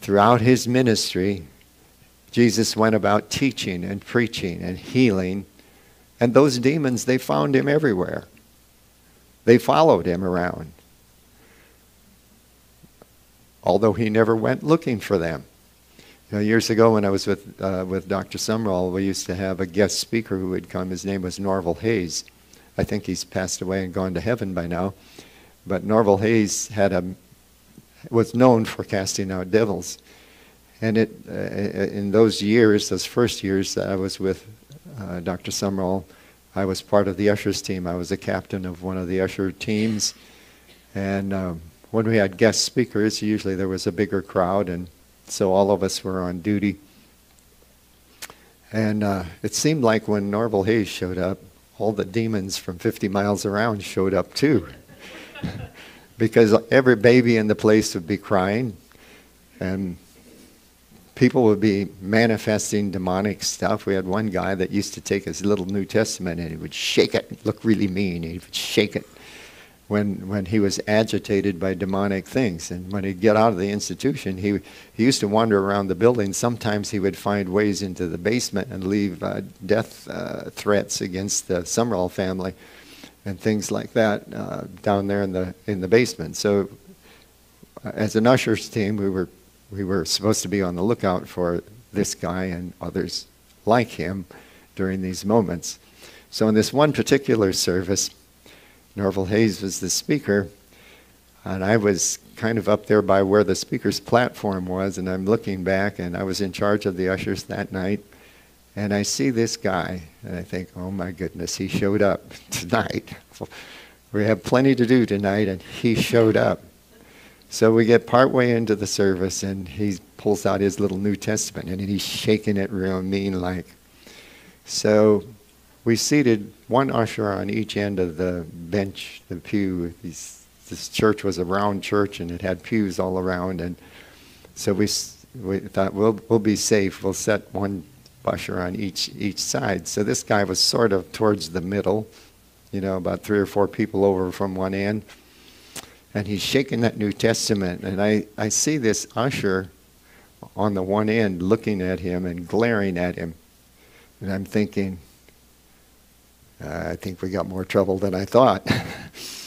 Throughout his ministry, Jesus went about teaching and preaching and healing, and those demons, they found him everywhere. They followed him around, although he never went looking for them. You know, years ago, when I was with uh, with Dr. Sumrall, we used to have a guest speaker who would come. His name was Norval Hayes. I think he's passed away and gone to heaven by now. But Norval Hayes had a was known for casting out devils, and it uh, in those years, those first years that I was with uh, Dr. Sumrall, I was part of the ushers team. I was a captain of one of the usher teams, and um, when we had guest speakers, usually there was a bigger crowd and so all of us were on duty. And uh, it seemed like when Norval Hayes showed up, all the demons from 50 miles around showed up too. because every baby in the place would be crying, and people would be manifesting demonic stuff. We had one guy that used to take his little New Testament and he would shake it, look really mean, he would shake it when, when he was agitated by demonic things. And when he'd get out of the institution, he, he used to wander around the building. Sometimes he would find ways into the basement and leave uh, death uh, threats against the Sumrall family and things like that uh, down there in the, in the basement. So uh, as an ushers team, we were, we were supposed to be on the lookout for this guy and others like him during these moments. So in this one particular service, Norval Hayes was the speaker, and I was kind of up there by where the speaker's platform was, and I'm looking back, and I was in charge of the ushers that night, and I see this guy, and I think, oh my goodness, he showed up tonight. we have plenty to do tonight, and he showed up. So we get partway into the service, and he pulls out his little New Testament, and he's shaking it real mean like. So we seated one usher on each end of the bench, the pew. This church was a round church and it had pews all around. And so we, we thought, we'll, we'll be safe. We'll set one usher on each each side. So this guy was sort of towards the middle, you know, about three or four people over from one end. And he's shaking that New Testament, and I, I see this usher on the one end looking at him and glaring at him. And I'm thinking, uh, I think we got more trouble than I thought.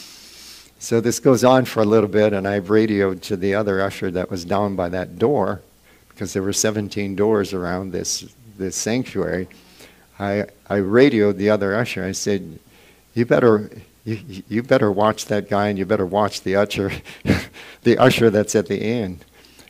so this goes on for a little bit, and I've radioed to the other usher that was down by that door, because there were 17 doors around this this sanctuary, I, I radioed the other usher. I said, "You better, you, you better watch that guy, and you better watch the usher, the usher that's at the end."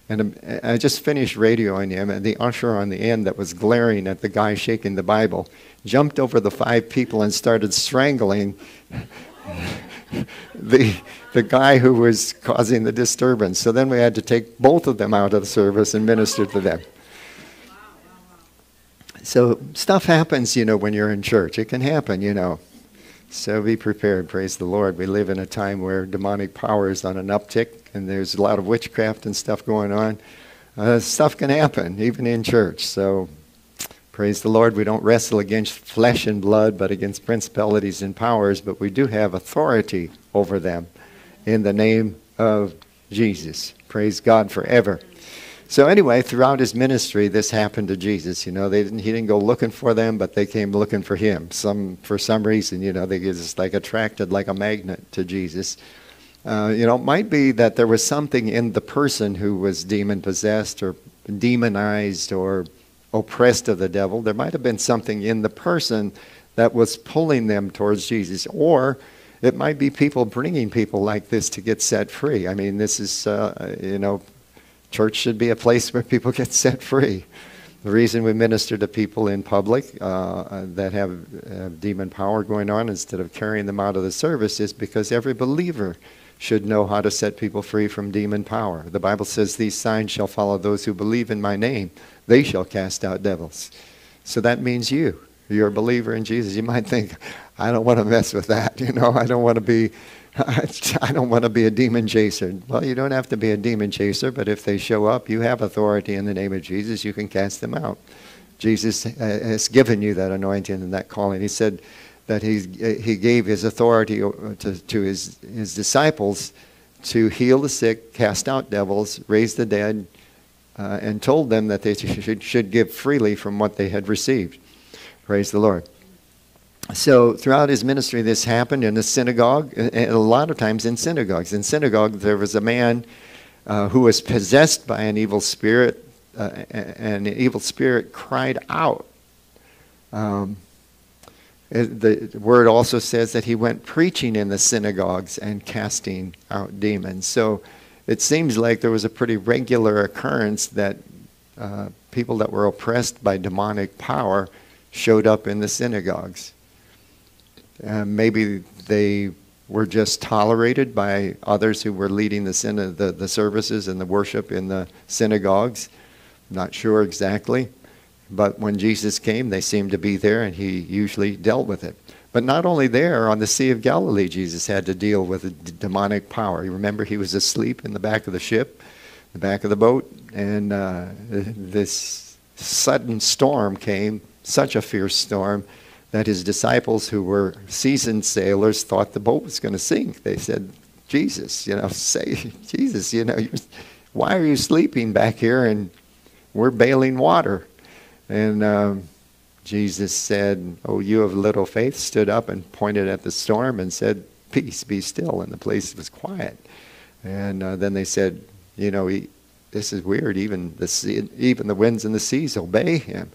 And I just finished radioing him, and the usher on the end that was glaring at the guy shaking the Bible jumped over the five people and started strangling the, the guy who was causing the disturbance. So then we had to take both of them out of the service and minister to them. So stuff happens, you know, when you're in church. It can happen, you know. So be prepared. Praise the Lord. We live in a time where demonic power is on an uptick, and there's a lot of witchcraft and stuff going on. Uh, stuff can happen, even in church. So praise the Lord. We don't wrestle against flesh and blood, but against principalities and powers, but we do have authority over them in the name of Jesus. Praise God forever. So anyway, throughout his ministry, this happened to Jesus. You know, they didn't, he didn't go looking for them, but they came looking for him. Some for some reason, you know, they just like attracted like a magnet to Jesus. Uh, you know, it might be that there was something in the person who was demon possessed or demonized or oppressed of the devil. There might have been something in the person that was pulling them towards Jesus, or it might be people bringing people like this to get set free. I mean, this is, uh, you know, Church should be a place where people get set free. The reason we minister to people in public uh, that have, have demon power going on instead of carrying them out of the service is because every believer should know how to set people free from demon power. The Bible says, These signs shall follow those who believe in my name, they shall cast out devils. So that means you. You're a believer in Jesus. You might think, I don't want to mess with that. You know, I don't want to be I don't want to be a demon chaser. Well, you don't have to be a demon chaser, but if they show up, you have authority in the name of Jesus. You can cast them out. Jesus uh, has given you that anointing and that calling. He said that he, he gave his authority uh, to, to his, his disciples to heal the sick, cast out devils, raise the dead, uh, and told them that they should, should give freely from what they had received. Praise the Lord so throughout his ministry, this happened in the synagogue, and a lot of times in synagogues. In synagogue, there was a man uh, who was possessed by an evil spirit, uh, and the evil spirit cried out. Um, the word also says that he went preaching in the synagogues and casting out demons. So it seems like there was a pretty regular occurrence that uh, people that were oppressed by demonic power showed up in the synagogues. Uh, maybe they were just tolerated by others who were leading the, syn- the, the services and the worship in the synagogues. Not sure exactly. But when Jesus came, they seemed to be there, and he usually dealt with it. But not only there, on the Sea of Galilee, Jesus had to deal with a d- demonic power. You remember he was asleep in the back of the ship, the back of the boat, and uh, this sudden storm came, such a fierce storm, that his disciples, who were seasoned sailors, thought the boat was going to sink. They said, Jesus, you know, say, Jesus, you know, why are you sleeping back here and we're bailing water? And um, Jesus said, Oh, you of little faith, stood up and pointed at the storm and said, Peace, be still. And the place was quiet. And uh, then they said, You know, he, this is weird. Even the, sea, even the winds and the seas obey him.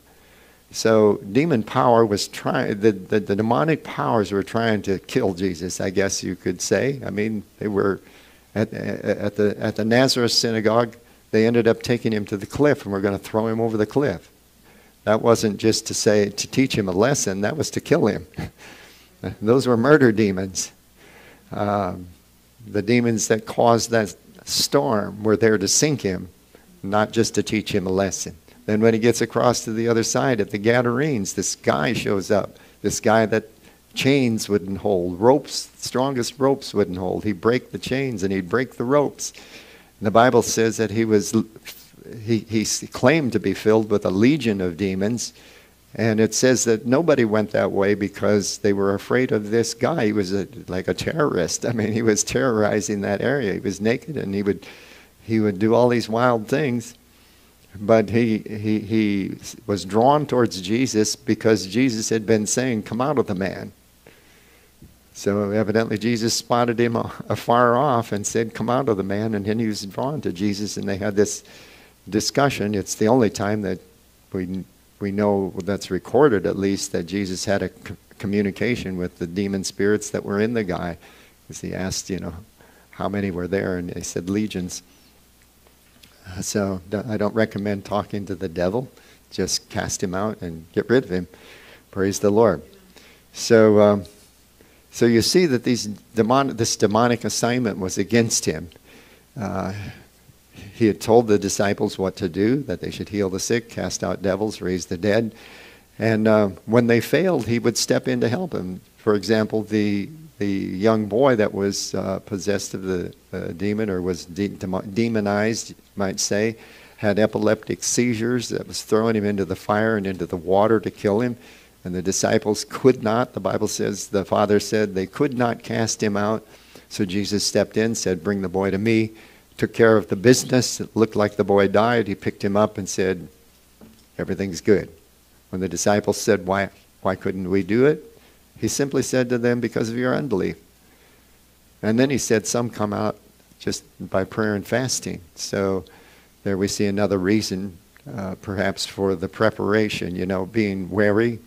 So demon power was trying, the, the, the, demonic powers were trying to kill Jesus, I guess you could say. I mean, they were at, at, the, at the Nazareth synagogue, they ended up taking him to the cliff and were going to throw him over the cliff. That wasn't just to say, to teach him a lesson, that was to kill him. Those were murder demons. Um, the demons that caused that storm were there to sink him, not just to teach him a lesson. Then when he gets across to the other side at the Gadarenes, this guy shows up. This guy that chains wouldn't hold, ropes, strongest ropes wouldn't hold. He'd break the chains and he'd break the ropes. And the Bible says that he was he, he claimed to be filled with a legion of demons, And it says that nobody went that way because they were afraid of this guy. He was a, like a terrorist. I mean, he was terrorizing that area. He was naked and he would, he would do all these wild things. But he, he, he was drawn towards Jesus because Jesus had been saying, Come out of the man. So evidently Jesus spotted him afar off and said, Come out of the man. And then he was drawn to Jesus and they had this discussion. It's the only time that we, we know that's recorded, at least, that Jesus had a communication with the demon spirits that were in the guy. Because he asked, you know, how many were there, and they said legions. So I don't recommend talking to the devil. Just cast him out and get rid of him. Praise the Lord. So, um, so you see that these demon- this demonic assignment was against him. Uh, he had told the disciples what to do, that they should heal the sick, cast out devils, raise the dead. And uh, when they failed, he would step in to help them. For example, the, the young boy that was uh, possessed of the uh, demon or was de- demonized, might say, had epileptic seizures that was throwing him into the fire and into the water to kill him. And the disciples could not, the Bible says, the father said, they could not cast him out. So Jesus stepped in, said, Bring the boy to me took care of the business. It looked like the boy died. He picked him up and said, Everything's good. When the disciples said, Why, why couldn't we do it? He simply said to them, Because of your unbelief. And then he said, Some come out just by prayer and fasting. So there we see another reason, uh, perhaps, for the preparation, you know, being wary,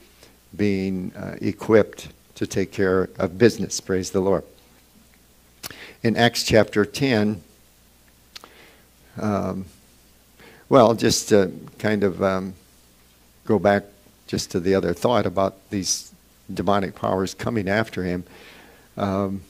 being uh, equipped to take care of business. Praise the Lord. In Acts chapter 10, um, well, just to kind of um, go back just to the other thought about these demonic powers coming after him, um,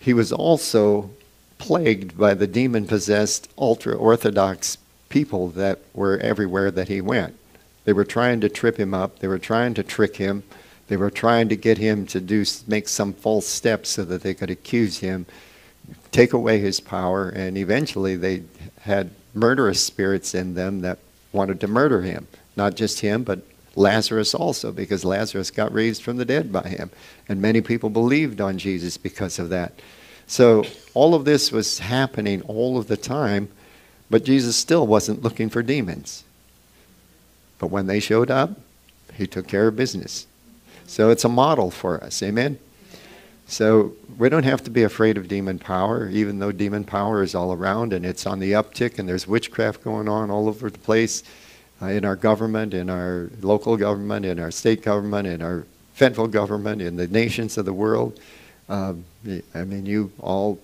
he was also plagued by the demon possessed ultra Orthodox people that were everywhere that he went. They were trying to trip him up, they were trying to trick him, they were trying to get him to do make some false steps so that they could accuse him take away his power, and eventually they had murderous spirits in them that wanted to murder him. Not just him, but Lazarus also, because Lazarus got raised from the dead by him. And many people believed on Jesus because of that. So all of this was happening all of the time, but Jesus still wasn't looking for demons. But when they showed up, he took care of business. So it's a model for us. Amen? So we don't have to be afraid of demon power, even though demon power is all around and it's on the uptick and there's witchcraft going on all over the place uh, in our government, in our local government, in our state government, in our federal government, in the nations of the world. Um, I mean, you all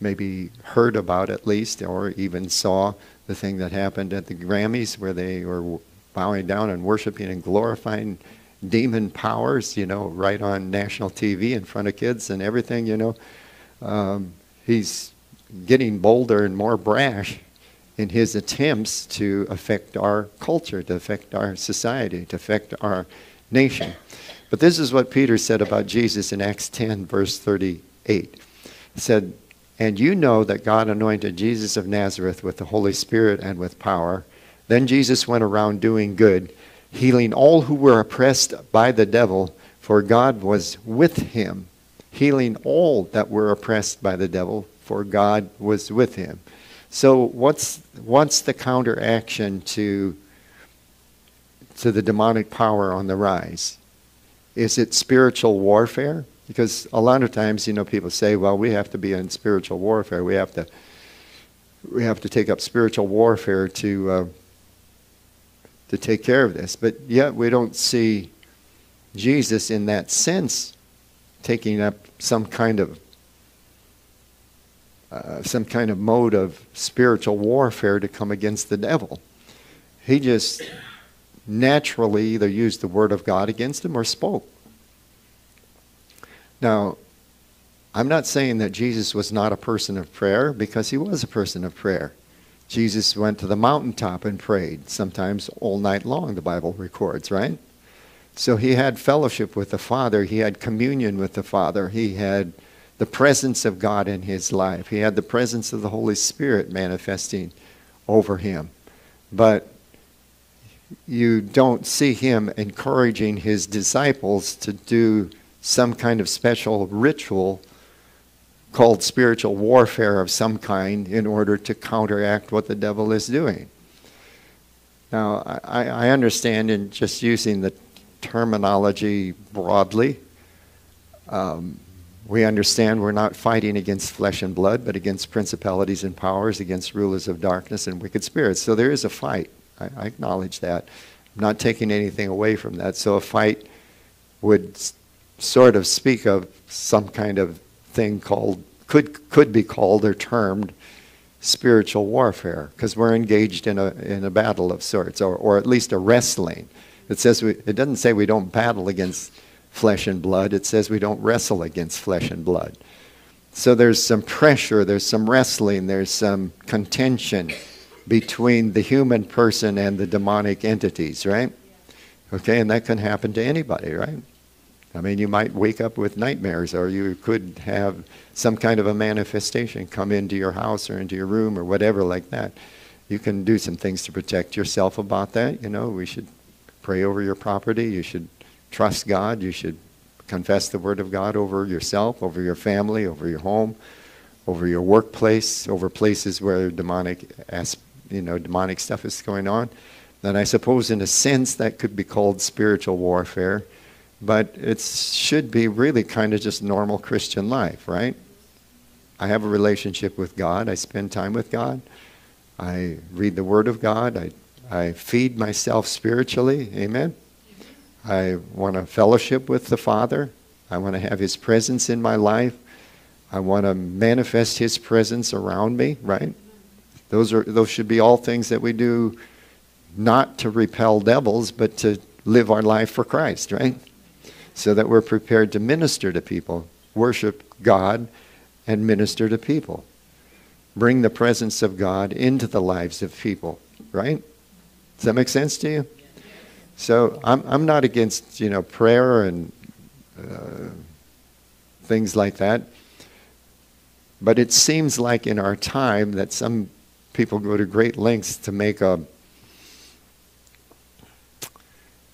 maybe heard about at least or even saw the thing that happened at the Grammys where they were bowing down and worshiping and glorifying demon powers, you know, right on national TV in front of kids and everything, you know. Um, he's getting bolder and more brash in his attempts to affect our culture, to affect our society, to affect our nation. But this is what Peter said about Jesus in Acts 10, verse 38. He said, And you know that God anointed Jesus of Nazareth with the Holy Spirit and with power. Then Jesus went around doing good healing all who were oppressed by the devil, for God was with him. Healing all that were oppressed by the devil, for God was with him. So what's what's the counteraction to to the demonic power on the rise? Is it spiritual warfare? Because a lot of times, you know, people say, well, we have to be in spiritual warfare. We have to we have to take up spiritual warfare to uh, to take care of this. But yet we don't see Jesus in that sense taking up some kind of uh, some kind of mode of spiritual warfare to come against the devil. He just naturally either used the word of God against him or spoke. Now, I'm not saying that Jesus was not a person of prayer because he was a person of prayer. Jesus went to the mountaintop and prayed, sometimes all night long, the Bible records, right? So he had fellowship with the Father, he had communion with the Father, he had the presence of God in his life, he had the presence of the Holy Spirit manifesting over him. But you don't see him encouraging his disciples to do some kind of special ritual called spiritual warfare of some kind in order to counteract what the devil is doing. Now, I, I understand in just using the terminology broadly, um, we understand we're not fighting against flesh and blood, but against principalities and powers, against rulers of darkness and wicked spirits. So there is a fight. I, I acknowledge that. I'm not taking anything away from that. So a fight would sort of speak of some kind of thing called could could be called or termed spiritual warfare because we're engaged in a in a battle of sorts or or at least a wrestling. It says we, it doesn't say we don't battle against flesh and blood. It says we don't wrestle against flesh and blood. So there's some pressure, there's some wrestling, there's some contention between the human person and the demonic entities, right? Okay, and that can happen to anybody, right? I mean, you might wake up with nightmares, or you could have some kind of a manifestation come into your house or into your room or whatever like that. You can do some things to protect yourself about that. You know, we should pray over your property. You should trust God. You should confess the Word of God over yourself, over your family, over your home, over your workplace, over places where demonic, you know, demonic stuff is going on. And I suppose, in a sense, that could be called spiritual warfare but it should be really kind of just normal Christian life, right? I have a relationship with God. I spend time with God. I read the Word of God. I, I feed myself spiritually. Amen. I want to fellowship with the Father. I want to have His presence in my life. I want to manifest His presence around me, right? Those, are, those should be all things that we do not to repel devils, but to live our life for Christ, right? So that we're prepared to minister to people, worship God, and minister to people. Bring the presence of God into the lives of people, right? Does that make sense to you? So I'm, I'm not against, you know, prayer and uh, things like that. But it seems like in our time that some people go to great lengths to make a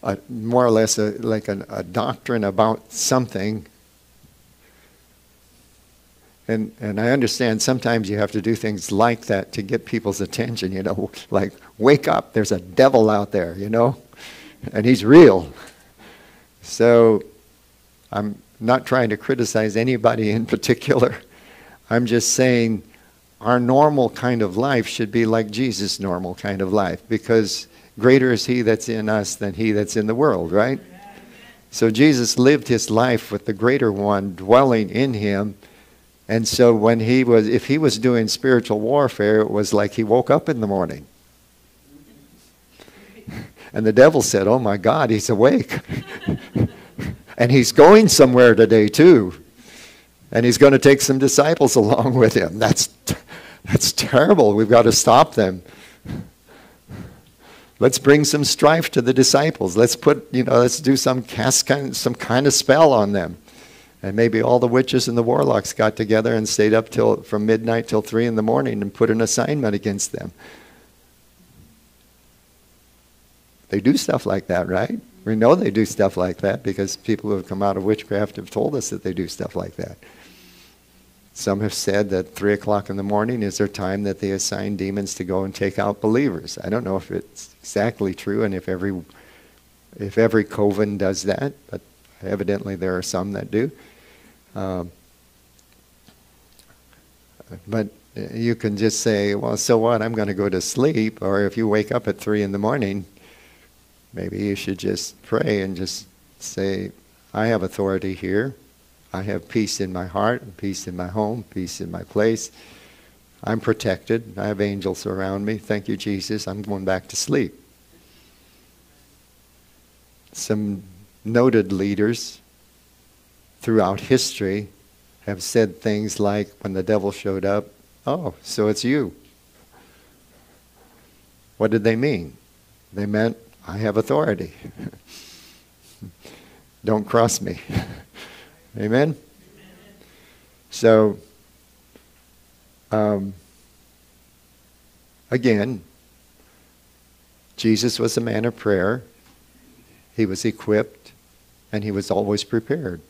a, more or less a, like a, a doctrine about something. And, and I understand sometimes you have to do things like that to get people's attention, you know, like, wake up, there's a devil out there, you know, and he's real. So I'm not trying to criticize anybody in particular. I'm just saying our normal kind of life should be like Jesus' normal kind of life because greater is he that's in us than he that's in the world, right? So Jesus lived his life with the greater one dwelling in him. And so when he was if he was doing spiritual warfare, it was like he woke up in the morning. And the devil said, "Oh my God, he's awake." and he's going somewhere today too. And he's going to take some disciples along with him. That's that's terrible. We've got to stop them. Let's bring some strife to the disciples. Let's put, you know, let's do some cast kind, some kind of spell on them. And maybe all the witches and the warlocks got together and stayed up till from midnight till three in the morning and put an assignment against them. They do stuff like that, right? We know they do stuff like that because people who have come out of witchcraft have told us that they do stuff like that. Some have said that 3 o'clock in the morning is their time that they assign demons to go and take out believers. I don't know if it's exactly true and if every, if every coven does that, but evidently there are some that do. Um, but you can just say, well, so what? I'm going to go to sleep. Or if you wake up at 3 in the morning, maybe you should just pray and just say, I have authority here. I have peace in my heart, peace in my home, peace in my place. I'm protected. I have angels around me. Thank you, Jesus. I'm going back to sleep. Some noted leaders throughout history have said things like, when the devil showed up, oh, so it's you. What did they mean? They meant, I have authority. Don't cross me. Amen? So, um, again, Jesus was a man of prayer. He was equipped, and he was always prepared.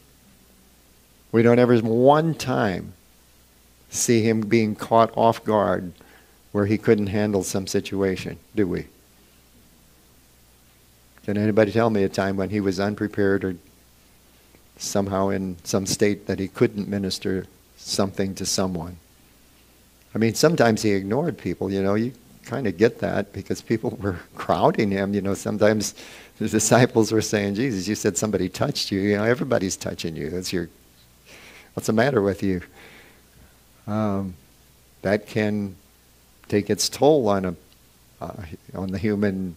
We don't ever one time see him being caught off guard where he couldn't handle some situation, do we? Can anybody tell me a time when he was unprepared or somehow in some state that he couldn't minister something to someone? I mean, sometimes he ignored people, you know, you kind of get that because people were crowding him. You know, sometimes the disciples were saying, Jesus, you said somebody touched you. You know, everybody's touching you. It's your, what's the matter with you? Um, that can take its toll on a, uh, on the human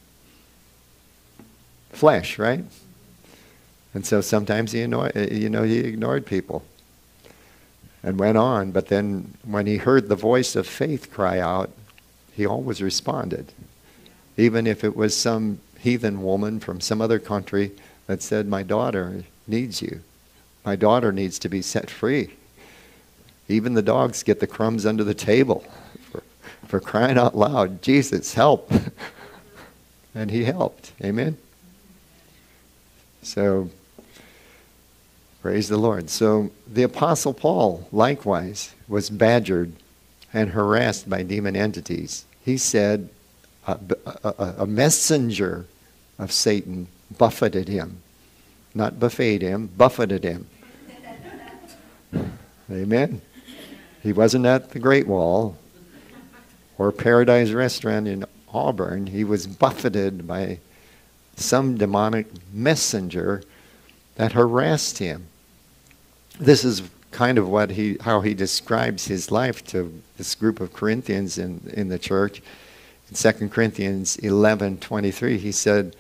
flesh, right? And so sometimes he, annoyed, you know, he ignored people and went on. But then when he heard the voice of faith cry out, he always responded. Even if it was some heathen woman from some other country that said, My daughter needs you. My daughter needs to be set free. Even the dogs get the crumbs under the table for, for crying out loud. Jesus, help. and he helped. Amen. So, praise the Lord. So, the Apostle Paul, likewise, was badgered and harassed by demon entities. He said, a, a, a messenger of Satan buffeted him. Not buffeted him, buffeted him. Amen. He wasn't at the Great Wall or Paradise Restaurant in Auburn. He was buffeted by some demonic messenger that harassed him. This is kind of what he how he describes his life to this group of Corinthians in, in the church. In 2 Corinthians 11, 23, he said,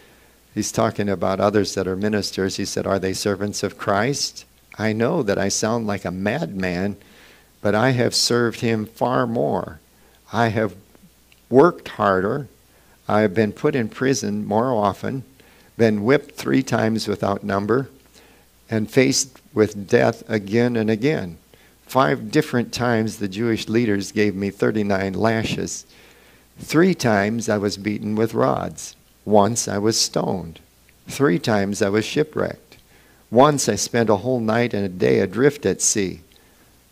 he's talking about others that are ministers. He said, Are they servants of Christ? I know that I sound like a madman, but I have served him far more. I have worked harder. I have been put in prison more often, been whipped three times without number, and faced with death again and again. Five different times the Jewish leaders gave me 39 lashes. Three times I was beaten with rods. Once I was stoned. Three times I was shipwrecked. Once I spent a whole night and a day adrift at sea.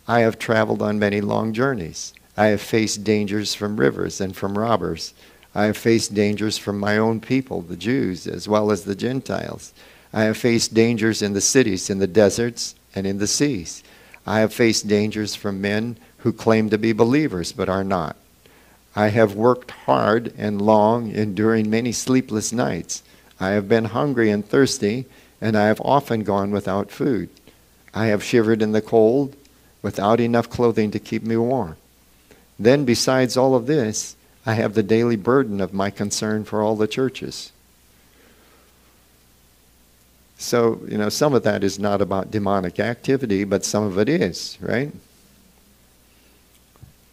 I have traveled on many long journeys. I have faced dangers from rivers and from robbers. I have faced dangers from my own people, the Jews, as well as the Gentiles. I have faced dangers in the cities, in the deserts, and in the seas. I have faced dangers from men who claim to be believers but are not. I have worked hard and long, enduring many sleepless nights. I have been hungry and thirsty, and I have often gone without food. I have shivered in the cold without enough clothing to keep me warm. Then, besides all of this, I have the daily burden of my concern for all the churches. So, you know, some of that is not about demonic activity, but some of it is, right?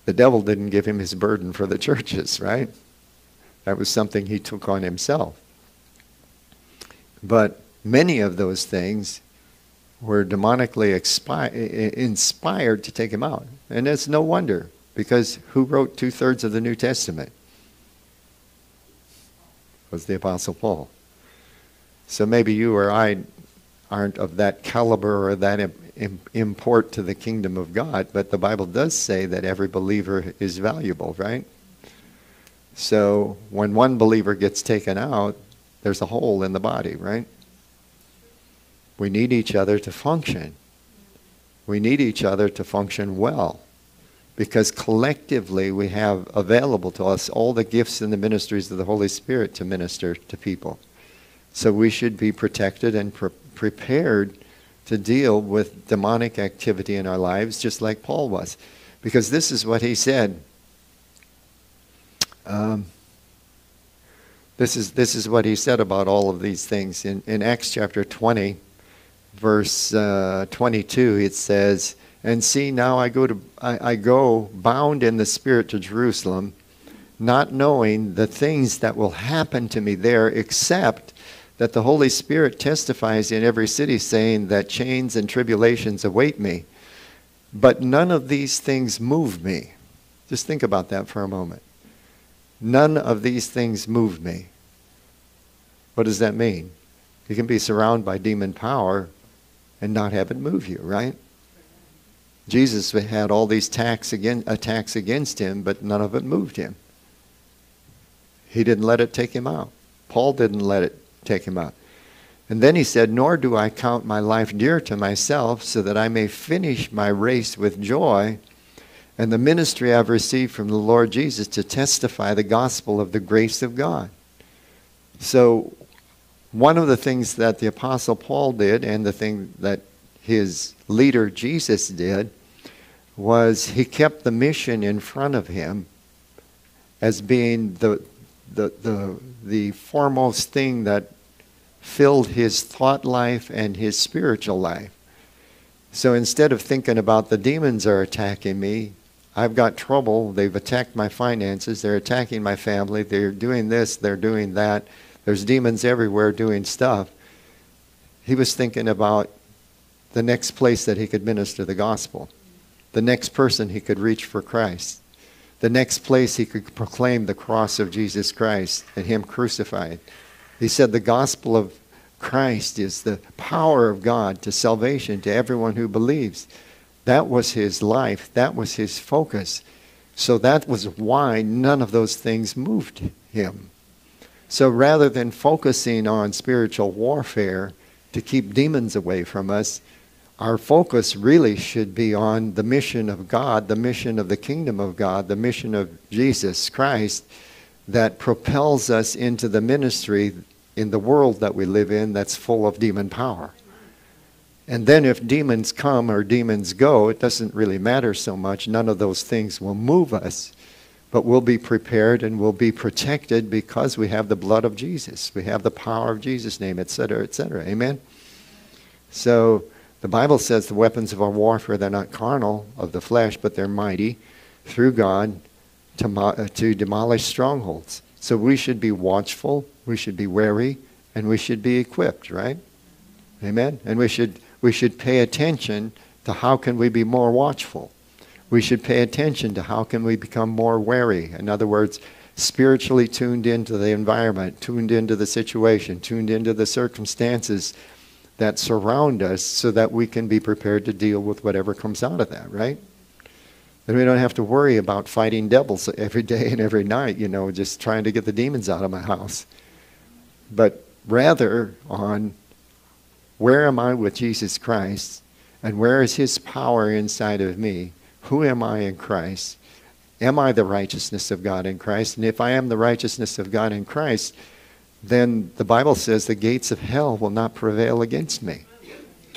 The devil didn't give him his burden for the churches, right? That was something he took on himself. But many of those things were demonically inspired to take him out. And it's no wonder, because who wrote two thirds of the New Testament? It was the Apostle Paul. So maybe you or I aren't of that caliber or that import to the kingdom of God, but the Bible does say that every believer is valuable, right? So when one believer gets taken out, there's a hole in the body, right? We need each other to function. We need each other to function well because collectively we have available to us all the gifts and the ministries of the Holy Spirit to minister to people. So we should be protected and pre- prepared to deal with demonic activity in our lives, just like Paul was. Because this is what he said. Um, this, is, this is what he said about all of these things. In, in Acts chapter 20, verse uh, 22, it says, And see, now I go, to, I, I go bound in the Spirit to Jerusalem, not knowing the things that will happen to me there, except that the Holy Spirit testifies in every city, saying that chains and tribulations await me. But none of these things move me. Just think about that for a moment. None of these things move me. What does that mean? You can be surrounded by demon power and not have it move you, right? Jesus had all these attacks against him, but none of it moved him. He didn't let it take him out. Paul didn't let it take him out. And then he said, Nor do I count my life dear to myself, so that I may finish my race with joy and the ministry I've received from the Lord Jesus to testify the gospel of the grace of God. So, one of the things that the Apostle Paul did, and the thing that his leader Jesus did, was he kept the mission in front of him as being the, the, the, the foremost thing that filled his thought life and his spiritual life. So instead of thinking about the demons are attacking me, I've got trouble, they've attacked my finances, they're attacking my family, they're doing this, they're doing that, there's demons everywhere doing stuff. He was thinking about the next place that he could minister the gospel, the next person he could reach for Christ, the next place he could proclaim the cross of Jesus Christ and him crucified. He said the gospel of Christ is the power of God to salvation to everyone who believes. That was his life, that was his focus. So that was why none of those things moved him. So rather than focusing on spiritual warfare to keep demons away from us, our focus really should be on the mission of God, the mission of the kingdom of God, the mission of Jesus Christ that propels us into the ministry in the world that we live in that's full of demon power. And then if demons come or demons go, it doesn't really matter so much. None of those things will move us. But we'll be prepared and we'll be protected because we have the blood of Jesus. We have the power of Jesus' name, etc., etc. Amen? So the Bible says the weapons of our warfare, they're not carnal of the flesh, but they're mighty through God to, uh, to demolish strongholds. So we should be watchful, we should be wary, and we should be equipped, right? Amen? And we should, we should pay attention to how can we be more watchful. We should pay attention to how can we become more wary. In other words, spiritually tuned into the environment, tuned into the situation, tuned into the circumstances that surround us so that we can be prepared to deal with whatever comes out of that, right? Then we don't have to worry about fighting devils every day and every night, you know, just trying to get the demons out of my house. But rather on where am I with Jesus Christ and where is his power inside of me? Who am I in Christ? Am I the righteousness of God in Christ? And if I am the righteousness of God in Christ, then the Bible says the gates of hell will not prevail against me.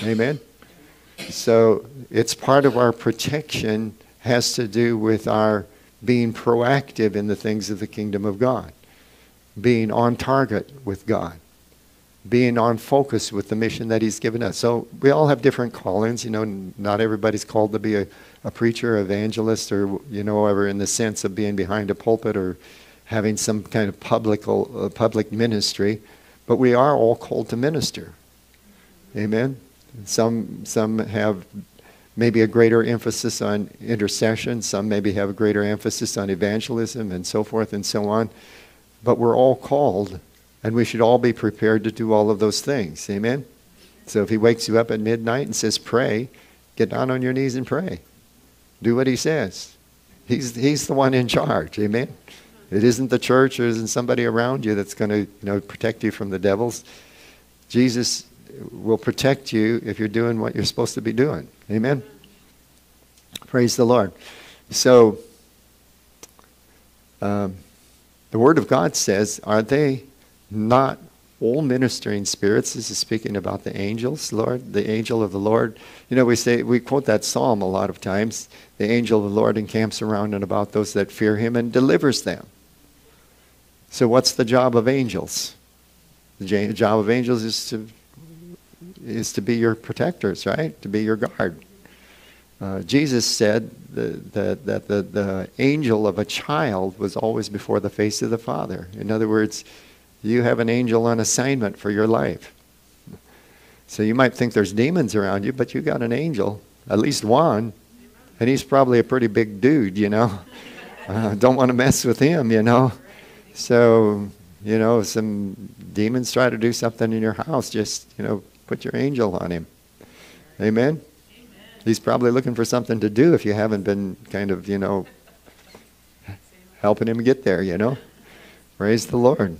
Amen? So it's part of our protection has to do with our being proactive in the things of the kingdom of God, being on target with God, being on focus with the mission that He's given us. So we all have different callings. You know, not everybody's called to be a, a preacher, evangelist, or you know, ever in the sense of being behind a pulpit or having some kind of public uh, public ministry. But we are all called to minister. Amen. Some some have maybe a greater emphasis on intercession, some maybe have a greater emphasis on evangelism, and so forth and so on. But we're all called, and we should all be prepared to do all of those things. Amen? So if he wakes you up at midnight and says, pray, get down on your knees and pray. Do what he says. He's, he's the one in charge. Amen? It isn't the church or isn't somebody around you that's going to you know, protect you from the devils. Jesus will protect you if you're doing what you're supposed to be doing. Amen? Praise the Lord. So, um, the Word of God says, Are they not all ministering spirits? This is speaking about the angels, Lord, the angel of the Lord. You know, we say, we quote that psalm a lot of times. The angel of the Lord encamps around and about those that fear him and delivers them. So, what's the job of angels? The job of angels is to is to be your protectors, right? To be your guard. Uh, Jesus said that, that, that the, the angel of a child was always before the face of the Father. In other words, you have an angel on assignment for your life. So you might think there's demons around you, but you got an angel, at least one, and he's probably a pretty big dude, you know. Uh, don't want to mess with him, you know. So You know, some demons try to do something in your house, just, you know, put your angel on him. Amen? He's probably looking for something to do if you haven't been kind of, you know, helping him get there, you know? Praise the Lord.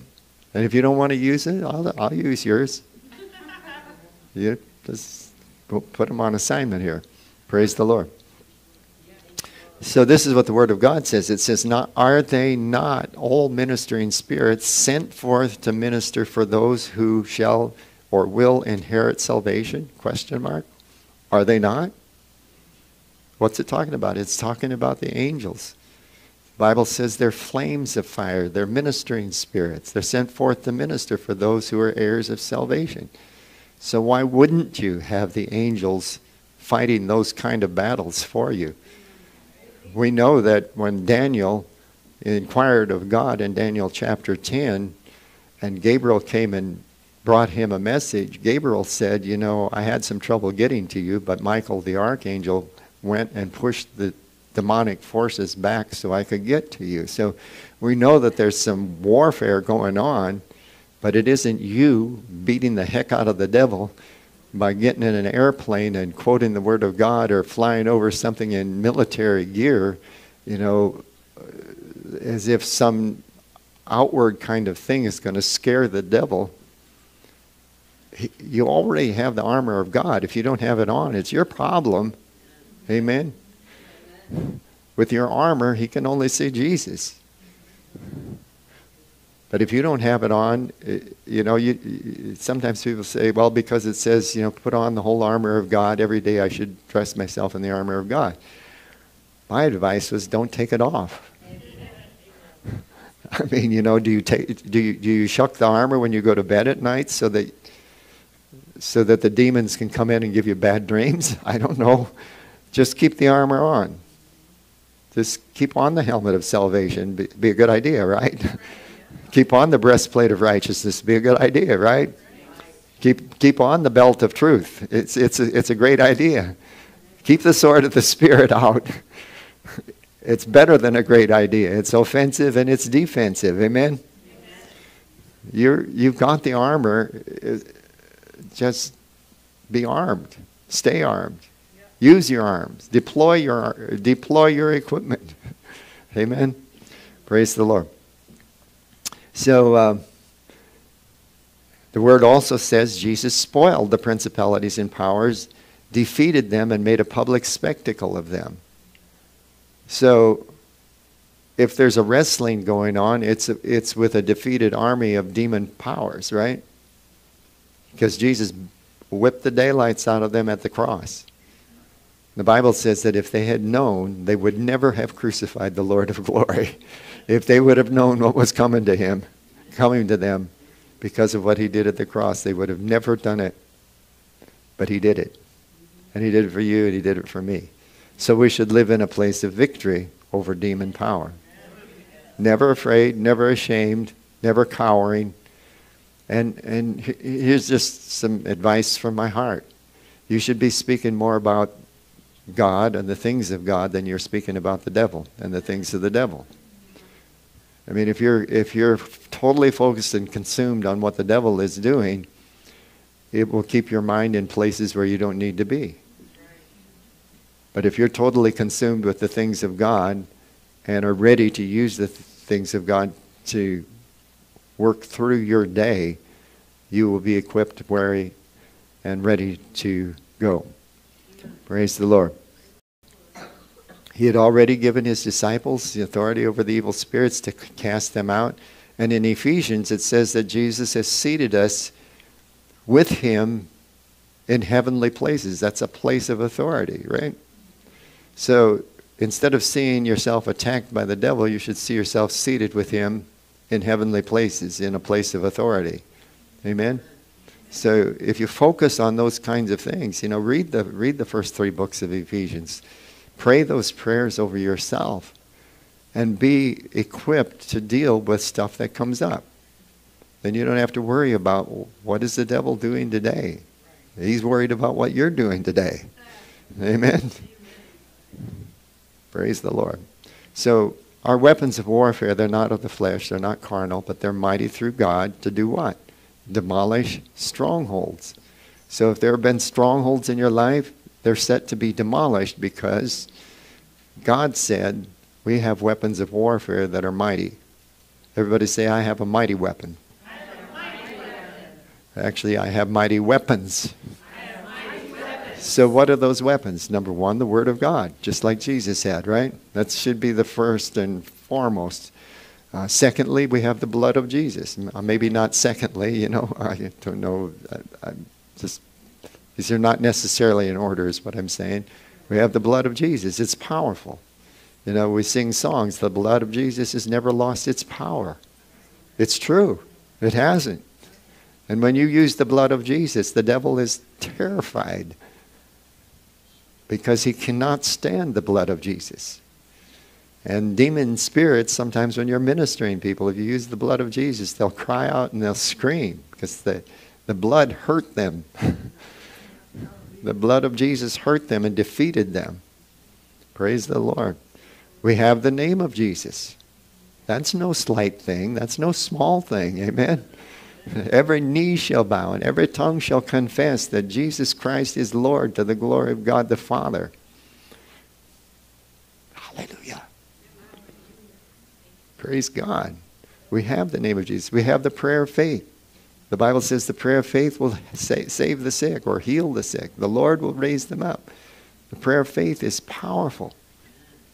And if you don't want to use it, I'll, I'll use yours. You just put him on assignment here. Praise the Lord. So this is what the Word of God says. It says, "Not are they not all ministering spirits sent forth to minister for those who shall or will inherit salvation?" Question mark. Are they not? What's it talking about? It's talking about the angels. The Bible says they're flames of fire. They're ministering spirits. They're sent forth to minister for those who are heirs of salvation. So why wouldn't you have the angels fighting those kind of battles for you? we know that when Daniel inquired of God in Daniel chapter 10, and Gabriel came and brought him a message, Gabriel said, You know, I had some trouble getting to you, but Michael the archangel went and pushed the demonic forces back so I could get to you. So we know that there's some warfare going on, but it isn't you beating the heck out of the devil by getting in an airplane and quoting the Word of God or flying over something in military gear, you know, as if some outward kind of thing is going to scare the devil. You already have the armor of God. If you don't have it on, it's your problem. Amen. With your armor, he can only see Jesus. But if you don't have it on, eh, you know, you, sometimes people say, well, because it says, you know, put on the whole armor of God every day, I should dress myself in the armor of God. My advice was, don't take it off. I mean, you know, do you take, do you, do you shuck the armor when you go to bed at night so that, so that the demons can come in and give you bad dreams? I don't know. Just keep the armor on. Just keep on the helmet of salvation. Be, be a good idea, right? Keep on the breastplate of righteousness. Be a good idea, right? Keep, keep on the belt of truth. It's, it's, a, it's a great idea. Keep the sword of the Spirit out. It's better than a great idea. It's offensive and it's defensive. Amen? Amen. You're, you've got the armor. Just be armed. Stay armed. Use your arms. Deploy your, deploy your equipment. Amen? Praise the Lord. So uh, the word also says Jesus spoiled the principalities and powers, defeated them, and made a public spectacle of them. So if there's a wrestling going on, it's, it's with a defeated army of demon powers, right? Because Jesus whipped the daylights out of them at the cross. The Bible says that if they had known, they would never have crucified the Lord of glory. if they would have known what was coming to him, coming to them because of what he did at the cross, they would have never done it. But he did it. And he did it for you and he did it for me. So we should live in a place of victory over demon power. Never afraid, never ashamed, never cowering. And, and here's just some advice from my heart. You should be speaking more about God and the things of God than you're speaking about the devil and the things of the devil. I mean, if you're, if you're totally focused and consumed on what the devil is doing, it will keep your mind in places where you don't need to be. But if you're totally consumed with the things of God and are ready to use the th- things of God to work through your day, you will be equipped, wary, and ready to go. Praise the Lord. He had already given his disciples the authority over the evil spirits to cast them out. And in Ephesians, it says that Jesus has seated us with him in heavenly places. That's a place of authority, right? So instead of seeing yourself attacked by the devil, you should see yourself seated with him in heavenly places, in a place of authority. Amen? So if you focus on those kinds of things, you know, read the, read the first three books of Ephesians. Pray those prayers over yourself and be equipped to deal with stuff that comes up. Then you don't have to worry about what is the devil doing today. He's worried about what you're doing today. Amen. Praise the Lord. So our weapons of warfare, they're not of the flesh, they're not carnal, but they're mighty through God to do what? Demolish strongholds. So if there have been strongholds in your life, they're set to be demolished because God said we have weapons of warfare that are mighty. Everybody say, I have a mighty weapon. Actually, I have mighty weapons. So, what are those weapons? Number one, the Word of God, just like Jesus had, right? That should be the first and foremost. Uh, secondly, we have the blood of Jesus. Uh, maybe not secondly, you know, I don't know. I, I just these are not necessarily in order, is what I'm saying. We have the blood of Jesus. It's powerful. You know, we sing songs. The blood of Jesus has never lost its power. It's true. It hasn't. And when you use the blood of Jesus, the devil is terrified because he cannot stand the blood of Jesus. And demon spirits, sometimes when you're ministering people, if you use the blood of Jesus, they'll cry out and they'll scream because the, the blood hurt them. the blood of Jesus hurt them and defeated them. Praise the Lord. We have the name of Jesus. That's no slight thing. That's no small thing. Amen. Every knee shall bow and every tongue shall confess that Jesus Christ is Lord to the glory of God the Father. Hallelujah. Praise God. We have the name of Jesus. We have the prayer of faith. The Bible says the prayer of faith will save the sick or heal the sick. The Lord will raise them up. The prayer of faith is powerful.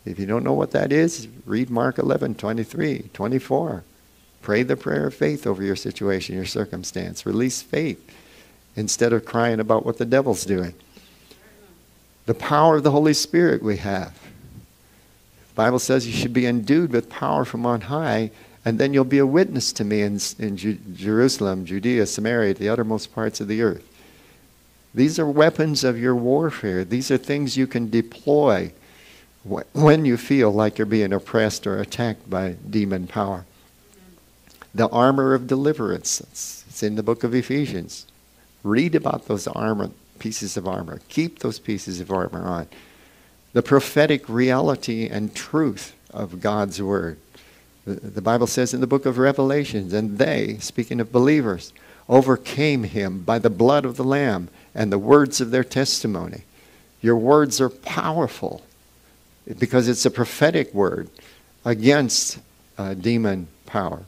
If you don't know what that is, read Mark 11, 23, 24. Pray the prayer of faith over your situation, your circumstance. Release faith instead of crying about what the devil's doing. The power of the Holy Spirit we have. The Bible says you should be endued with power from on high, and then you'll be a witness to me in, in Ju- Jerusalem, Judea, Samaria, the uttermost parts of the earth. These are weapons of your warfare. These are things you can deploy when you feel like you're being oppressed or attacked by demon power the armor of deliverance. It's, in the book of Ephesians. Read about those armor pieces of armor. Keep those pieces of armor on. The prophetic reality and truth of God's word. The, the Bible says in the book of Revelations, and they, speaking of believers, overcame him by the blood of the Lamb and the words of their testimony. Your words are powerful because it's a prophetic word against uh, demon power.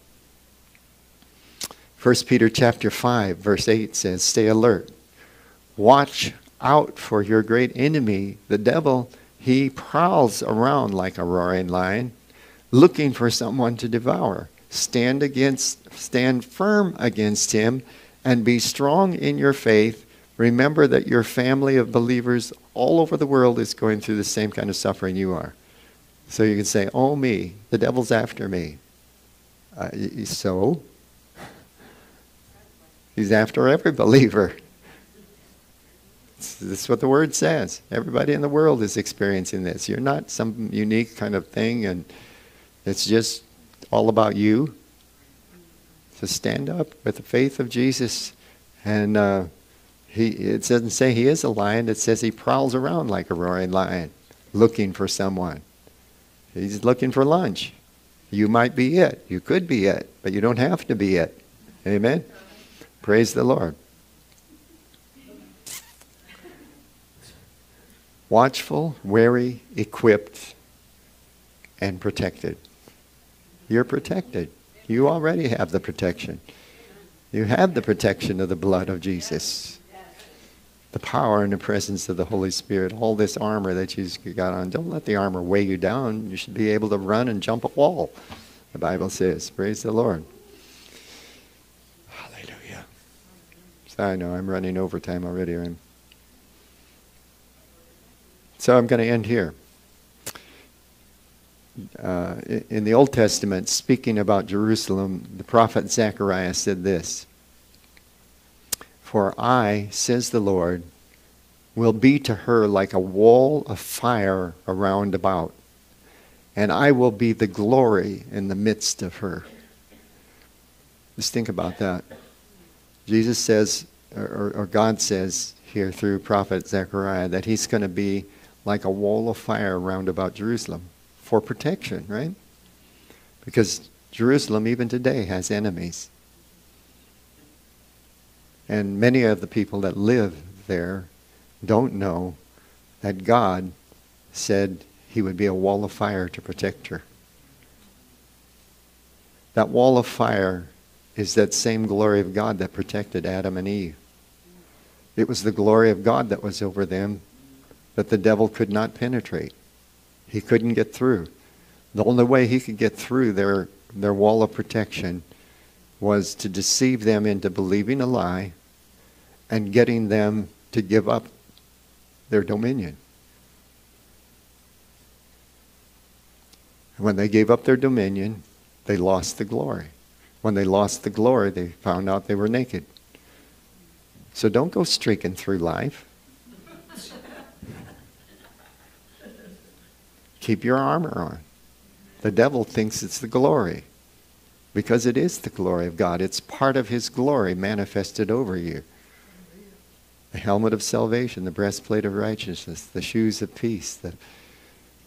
1 Peter chapter 5 verse 8 says, "Stay alert. Watch out for your great enemy, the devil. He prowls around like a roaring lion, looking for someone to devour. Stand against stand firm against him and be strong in your faith. Remember that your family of believers all over the world is going through the same kind of suffering you are. So you can say, "Oh me, the devil's after me." Uh, so He's after every believer. This is what the word says. Everybody in the world is experiencing this. You're not some unique kind of thing, and it's just all about you. So stand up with the faith of Jesus, and uh, he. It doesn't say he is a lion. It says he prowls around like a roaring lion, looking for someone. He's looking for lunch. You might be it. You could be it, but you don't have to be it. Amen. Praise the Lord. Watchful, wary, equipped, and protected. You're protected. You already have the protection. You have the protection of the blood of Jesus. The power and the presence of the Holy Spirit, all this armor that you've got on. Don't let the armor weigh you down. You should be able to run and jump a wall, the Bible says. Praise the Lord. I know I'm running overtime already. I'm so I'm going to end here. Uh, in the Old Testament, speaking about Jerusalem, the prophet Zechariah said this For I, says the Lord, will be to her like a wall of fire around about, and I will be the glory in the midst of her. Just think about that. Jesus says, or, or God says here through prophet Zechariah, that he's going to be like a wall of fire round about Jerusalem for protection, right? Because Jerusalem, even today, has enemies. And many of the people that live there don't know that God said he would be a wall of fire to protect her. That wall of fire is that same glory of God that protected Adam and Eve. It was the glory of God that was over them that the devil could not penetrate. He couldn't get through. The only way he could get through their, their wall of protection was to deceive them into believing a lie and getting them to give up their dominion. When they gave up their dominion, they lost the glory. When they lost the glory, they found out they were naked. So don't go streaking through life. Keep your armor on. The devil thinks it's the glory because it is the glory of God. It's part of his glory manifested over you. The helmet of salvation, the breastplate of righteousness, the shoes of peace, the,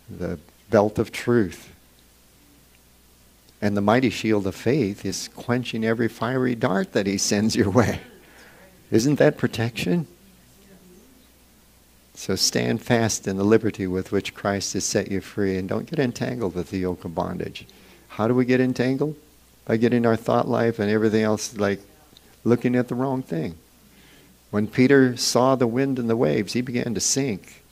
the belt of truth. And the mighty shield of faith is quenching every fiery dart that he sends your way. Isn't that protection? So stand fast in the liberty with which Christ has set you free and don't get entangled with the yoke of bondage. How do we get entangled? By getting our thought life and everything else like looking at the wrong thing. When Peter saw the wind and the waves, he began to sink.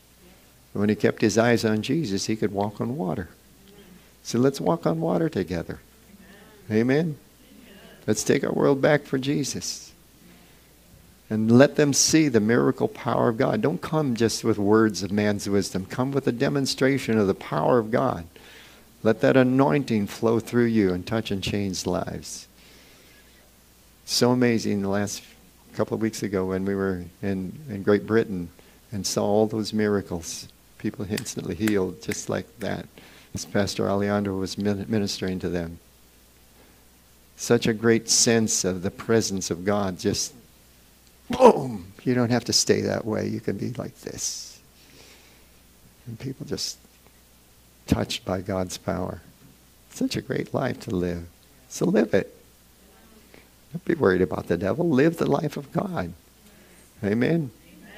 When he kept his eyes on Jesus, he could walk on water. So let's walk on water together. Amen. Let's take our world back for Jesus and let them see the miracle power of God. Don't come just with words of man's wisdom. Come with a demonstration of the power of God. Let that anointing flow through you and touch and change lives. So amazing the last couple of weeks ago when we were in, in Great Britain and saw all those miracles. People instantly healed just like that as Pastor Alejandro was ministering to them. Such a great sense of the presence of God just boom. You don't have to stay that way. You can be like this. And people just touched by God's power. Such a great life to live. So live it. Don't be worried about the devil. Live the life of God. Amen. Amen.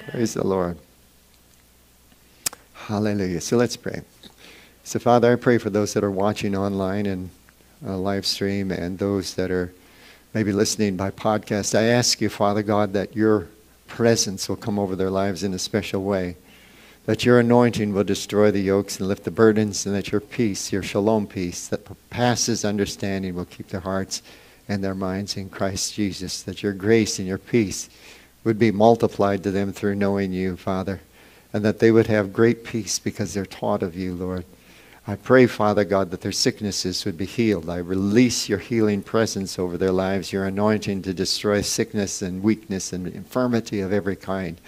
Praise the Lord. Hallelujah. So let's pray. So, Father, I pray for those that are watching online and uh, live stream and those that are maybe listening by podcast, I ask you, Father God, that your presence will come over their lives in a special way. That your anointing will destroy the yokes and lift the burdens, and that your peace, your shalom peace, that passes understanding, will keep their hearts and their minds in Christ Jesus. That your grace and your peace would be multiplied to them through knowing you, Father. And that they would have great peace because they're taught of you, Lord. I pray, Father God, that their sicknesses would be healed. I release your healing presence over their lives, your anointing to destroy sickness and weakness and infirmity of every kind.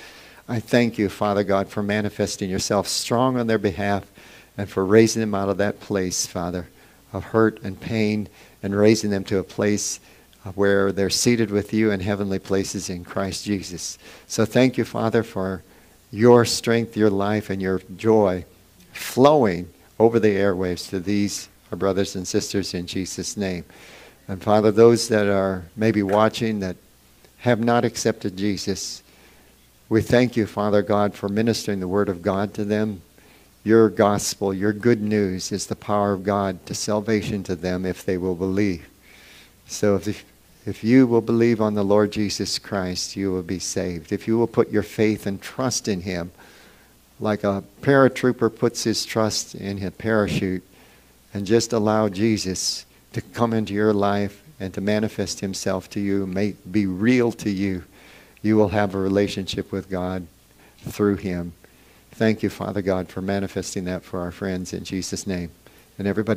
I thank you, Father God, for manifesting yourself strong on their behalf and for raising them out of that place, Father, of hurt and pain and raising them to a place where they're seated with you in heavenly places in Christ Jesus. So thank you, Father, for your strength, your life, and your joy flowing over the airwaves to these, our brothers and sisters, in Jesus' name. And Father, those that are maybe watching that have not accepted Jesus, we thank you, Father God, for ministering the Word of God to them. Your gospel, your good news is the power of God to salvation to them if they will believe. So if, if you will believe on the Lord Jesus Christ, you will be saved. If you will put your faith and trust in Him, like a paratrooper puts his trust in a parachute and just allow Jesus to come into your life and to manifest himself to you, may be real to you, you will have a relationship with God through him. Thank you, Father God, for manifesting that for our friends in Jesus' name. And everybody